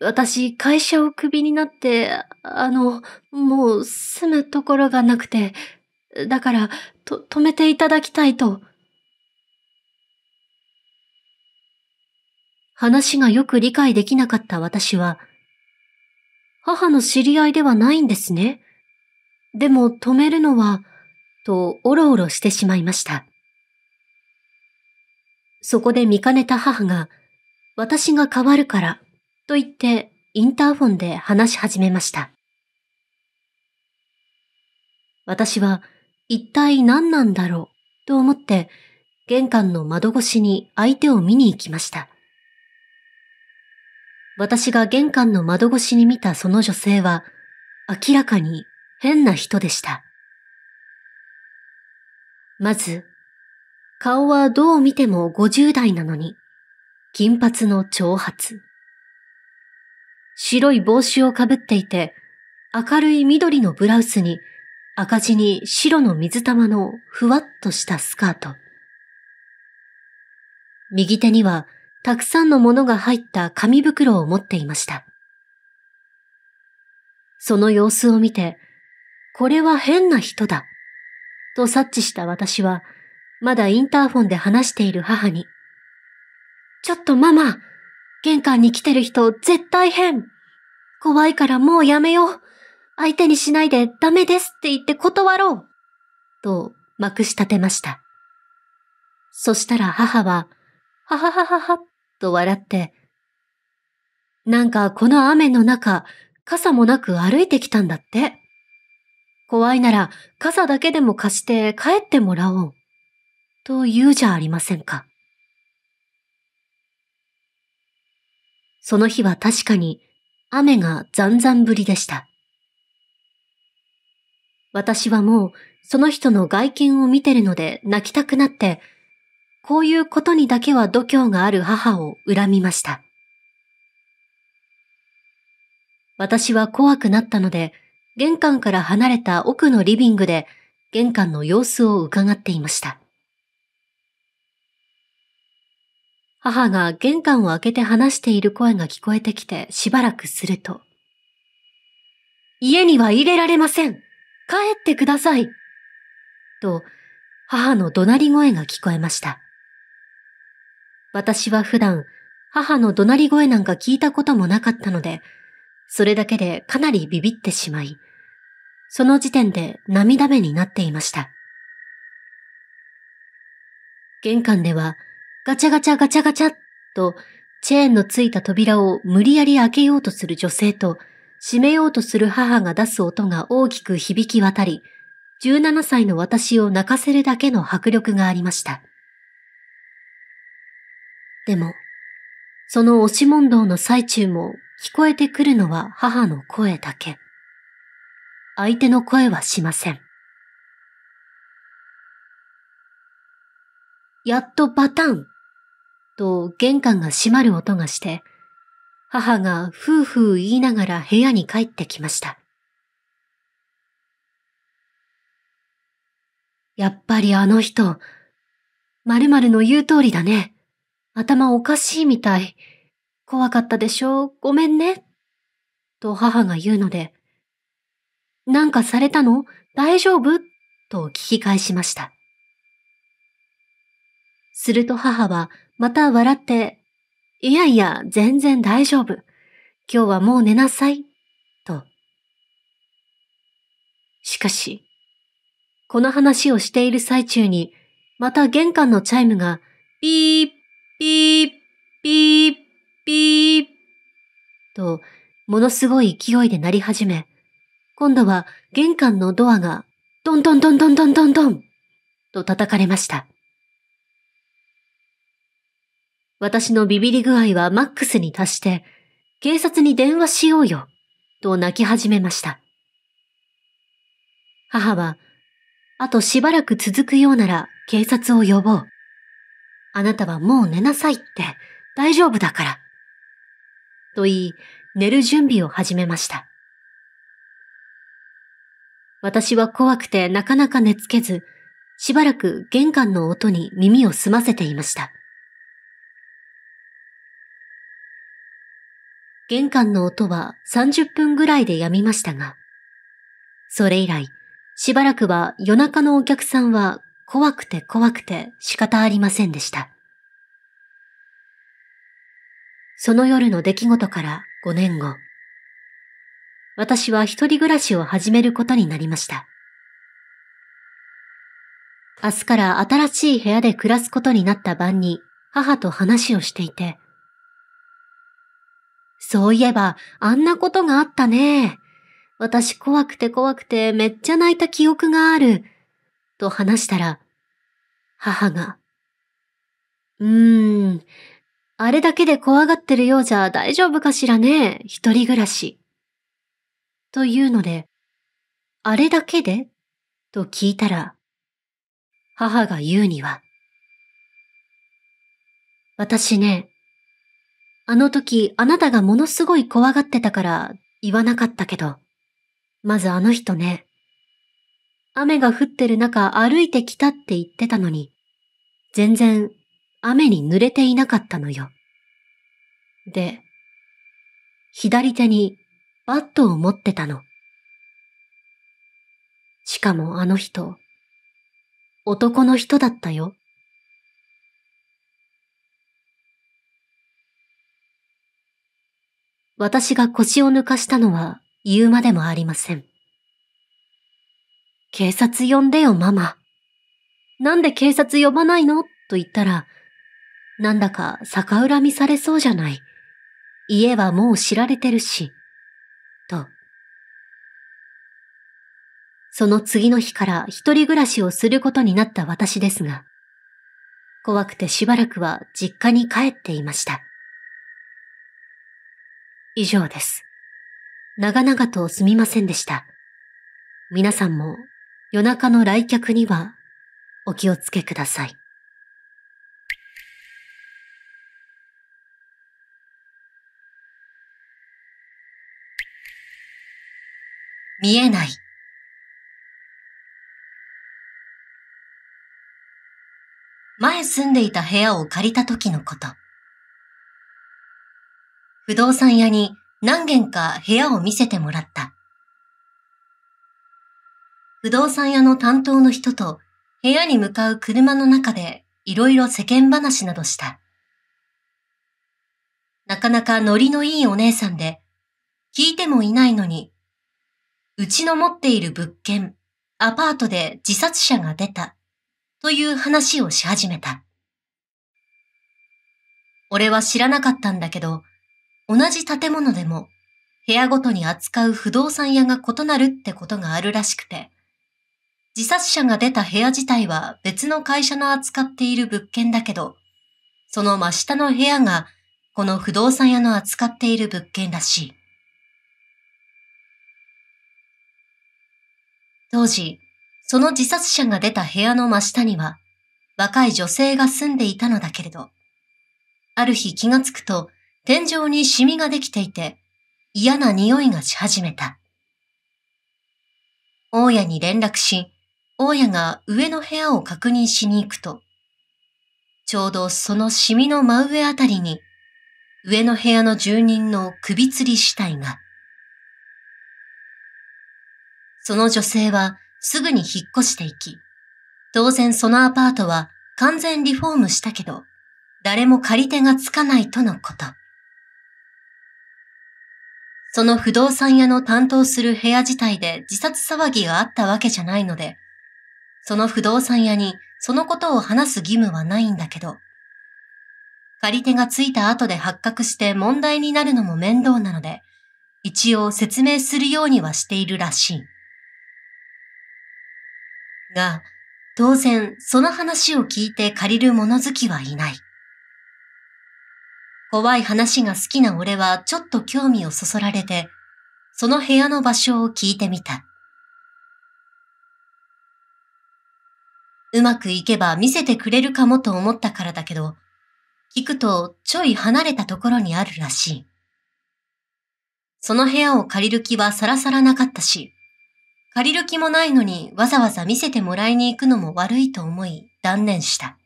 私、会社をクビになって、あの、もう住むところがなくて、だから、と、止めていただきたいと。話がよく理解できなかった私は、母の知り合いではないんですね。でも止めるのは、とおろおろしてしまいました。そこで見かねた母が、私が変わるから、と言ってインターフォンで話し始めました。私は一体何なんだろうと思って玄関の窓越しに相手を見に行きました。私が玄関の窓越しに見たその女性は明らかに変な人でした。まず、顔はどう見ても50代なのに、金髪の長髪。白い帽子をかぶっていて、明るい緑のブラウスに赤地に白の水玉のふわっとしたスカート。右手にはたくさんのものが入った紙袋を持っていました。その様子を見て、これは変な人だ。と察知した私は、まだインターフォンで話している母に、ちょっとママ、玄関に来てる人絶対変。怖いからもうやめよう。相手にしないでダメですって言って断ろう。と、まくし立てました。そしたら母は、ははははは、と笑って、なんかこの雨の中、傘もなく歩いてきたんだって。怖いなら傘だけでも貸して帰ってもらおう。と言うじゃありませんか。その日は確かに雨がざんざん降りでした。私はもうその人の外見を見てるので泣きたくなって、こういうことにだけは度胸がある母を恨みました。私は怖くなったので、玄関から離れた奥のリビングで玄関の様子を伺っていました。母が玄関を開けて話している声が聞こえてきてしばらくすると、家には入れられません。帰ってください。と、母の怒鳴り声が聞こえました。私は普段、母の怒鳴り声なんか聞いたこともなかったので、それだけでかなりビビってしまい、その時点で涙目になっていました。玄関ではガチャガチャガチャガチャとチェーンのついた扉を無理やり開けようとする女性と閉めようとする母が出す音が大きく響き渡り、17歳の私を泣かせるだけの迫力がありました。でも、その押し問答の最中も聞こえてくるのは母の声だけ。相手の声はしません。やっとバタンと玄関が閉まる音がして、母がふうふう言いながら部屋に帰ってきました。やっぱりあの人、〇〇の言う通りだね。頭おかしいみたい。怖かったでしょ？うごめんね。と母が言うので、なんかされたの？大丈夫？と聞き返しました。すると母はまた笑って、いやいや、全然大丈夫。今日はもう寝なさい。と。しかし、この話をしている最中に、また玄関のチャイムが、ピー、ピー、ピー、ピー、と、ものすごい勢いで鳴り始め、今度は玄関のドアがドンドンドンドンドンドンドンと叩かれました。私のビビり具合はマックスに達して、警察に電話しようよ、と泣き始めました。母は、あとしばらく続くようなら警察を呼ぼう。あなたはもう寝なさいって大丈夫だから。と言い、寝る準備を始めました。私は怖くてなかなか寝つけず、しばらく玄関の音に耳を澄ませていました。玄関の音は30分ぐらいで止みましたが、それ以来、しばらくは夜中のお客さんは怖くて怖くて仕方ありませんでした。その夜の出来事から5年後、私は一人暮らしを始めることになりました。明日から新しい部屋で暮らすことになった晩に母と話をしていて、そういえば、あんなことがあったね。私怖くて怖くてめっちゃ泣いた記憶がある。と話したら、母が、うーん、あれだけで怖がってるようじゃ大丈夫かしらね、一人暮らし。というので、あれだけで？と聞いたら、母が言うには、私ね、あの時あなたがものすごい怖がってたから言わなかったけど、まずあの人ね、雨が降ってる中歩いてきたって言ってたのに、全然雨に濡れていなかったのよ。で、左手にバットを持ってたの。しかもあの人、男の人だったよ。私が腰を抜かしたのは言うまでもありません。警察呼んでよ、ママ。なんで警察呼ばないの？と言ったら、なんだか逆恨みされそうじゃない。家はもう知られてるし。と。その次の日から一人暮らしをすることになった私ですが、怖くてしばらくは実家に帰っていました。以上です。長々とすみませんでした。皆さんも夜中の来客にはお気をつけください。見えない。前住んでいた部屋を借りた時のこと。不動産屋に何軒か部屋を見せてもらった。不動産屋の担当の人と部屋に向かう車の中でいろいろ世間話などした。なかなかノリのいいお姉さんで、聞いてもいないのに、うちの持っている物件、アパートで自殺者が出た、という話をし始めた。俺は知らなかったんだけど、同じ建物でも部屋ごとに扱う不動産屋が異なるってことがあるらしくて、自殺者が出た部屋自体は別の会社の扱っている物件だけど、その真下の部屋がこの不動産屋の扱っている物件らしい。当時、その自殺者が出た部屋の真下には若い女性が住んでいたのだけれど、ある日気がつくと天井にシミができていて、嫌な匂いがし始めた。大家に連絡し、大家が上の部屋を確認しに行くと、ちょうどそのシミの真上あたりに、上の部屋の住人の首吊り死体が。その女性はすぐに引っ越していき、当然そのアパートは完全リフォームしたけど、誰も借り手がつかないとのこと。その不動産屋の担当する部屋自体で自殺騒ぎがあったわけじゃないので、その不動産屋にそのことを話す義務はないんだけど、借り手がついた後で発覚して問題になるのも面倒なので、一応説明するようにはしているらしい。が、当然その話を聞いて借りる物好きはいない。怖い話が好きな俺はちょっと興味をそそられて、その部屋の場所を聞いてみた。うまくいけば見せてくれるかもと思ったからだけど、聞くとちょい離れたところにあるらしい。その部屋を借りる気はさらさらなかったし、借りる気もないのにわざわざ見せてもらいに行くのも悪いと思い断念した。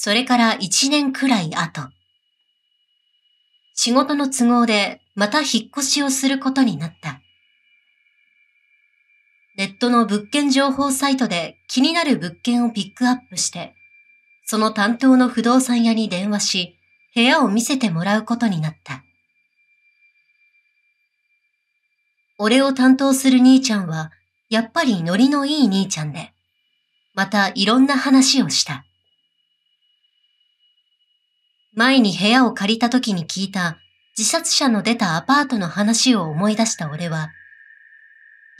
それから一年くらい後、仕事の都合でまた引っ越しをすることになった。ネットの物件情報サイトで気になる物件をピックアップして、その担当の不動産屋に電話し、部屋を見せてもらうことになった。俺を担当する兄ちゃんは、やっぱりノリのいい兄ちゃんで、またいろんな話をした。前に部屋を借りた時に聞いた自殺者の出たアパートの話を思い出した俺は、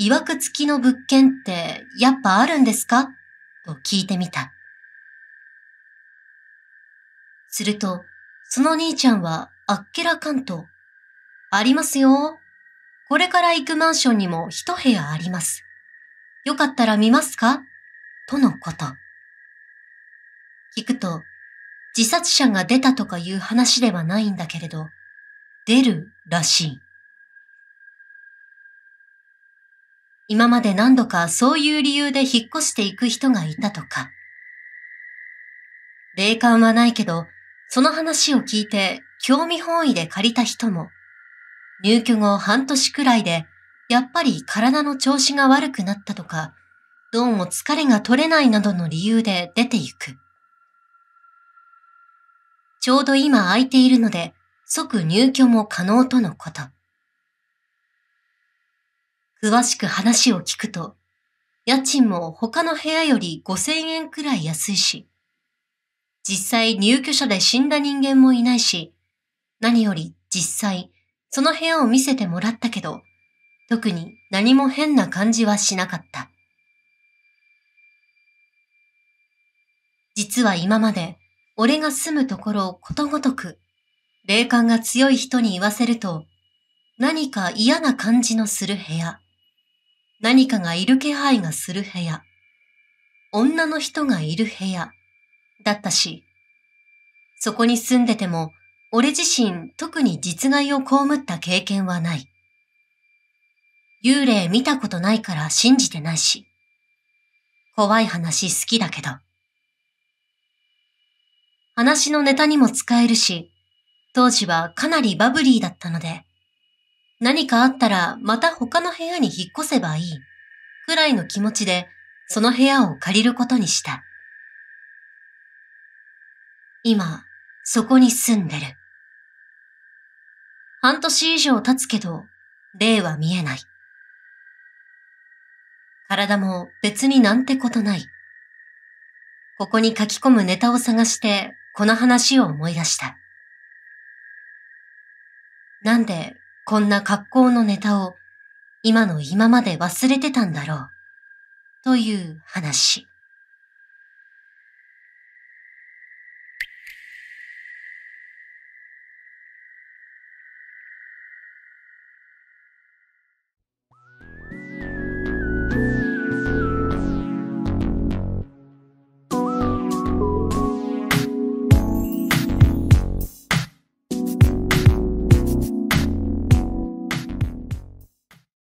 曰く付きの物件ってやっぱあるんですか？と聞いてみた。すると、その兄ちゃんはあっけらかんと、ありますよ。これから行くマンションにも一部屋あります。よかったら見ますか？とのこと。聞くと、自殺者が出たとかいう話ではないんだけれど、出るらしい。今まで何度かそういう理由で引っ越していく人がいたとか。霊感はないけど、その話を聞いて興味本位で借りた人も、入居後半年くらいで、やっぱり体の調子が悪くなったとか、どうも疲れが取れないなどの理由で出ていく。ちょうど今空いているので、即入居も可能とのこと。詳しく話を聞くと、家賃も他の部屋より5000円くらい安いし、実際入居者で死んだ人間もいないし、何より実際その部屋を見せてもらったけど、特に何も変な感じはしなかった。実は今まで俺が住むところをことごとく霊感が強い人に言わせると何か嫌な感じのする部屋。何かがいる気配がする部屋、女の人がいる部屋、だったし、そこに住んでても、俺自身特に実害を被った経験はない。幽霊見たことないから信じてないし、怖い話好きだけど、話のネタにも使えるし、当時はかなりバブリーだったので、何かあったらまた他の部屋に引っ越せばいい。くらいの気持ちでその部屋を借りることにした。今、そこに住んでる。半年以上経つけど、霊は見えない。体も別になんてことない。ここに書き込むネタを探して、この話を思い出した。なんでこんな格好のネタを今の今まで忘れてたんだろう。という話。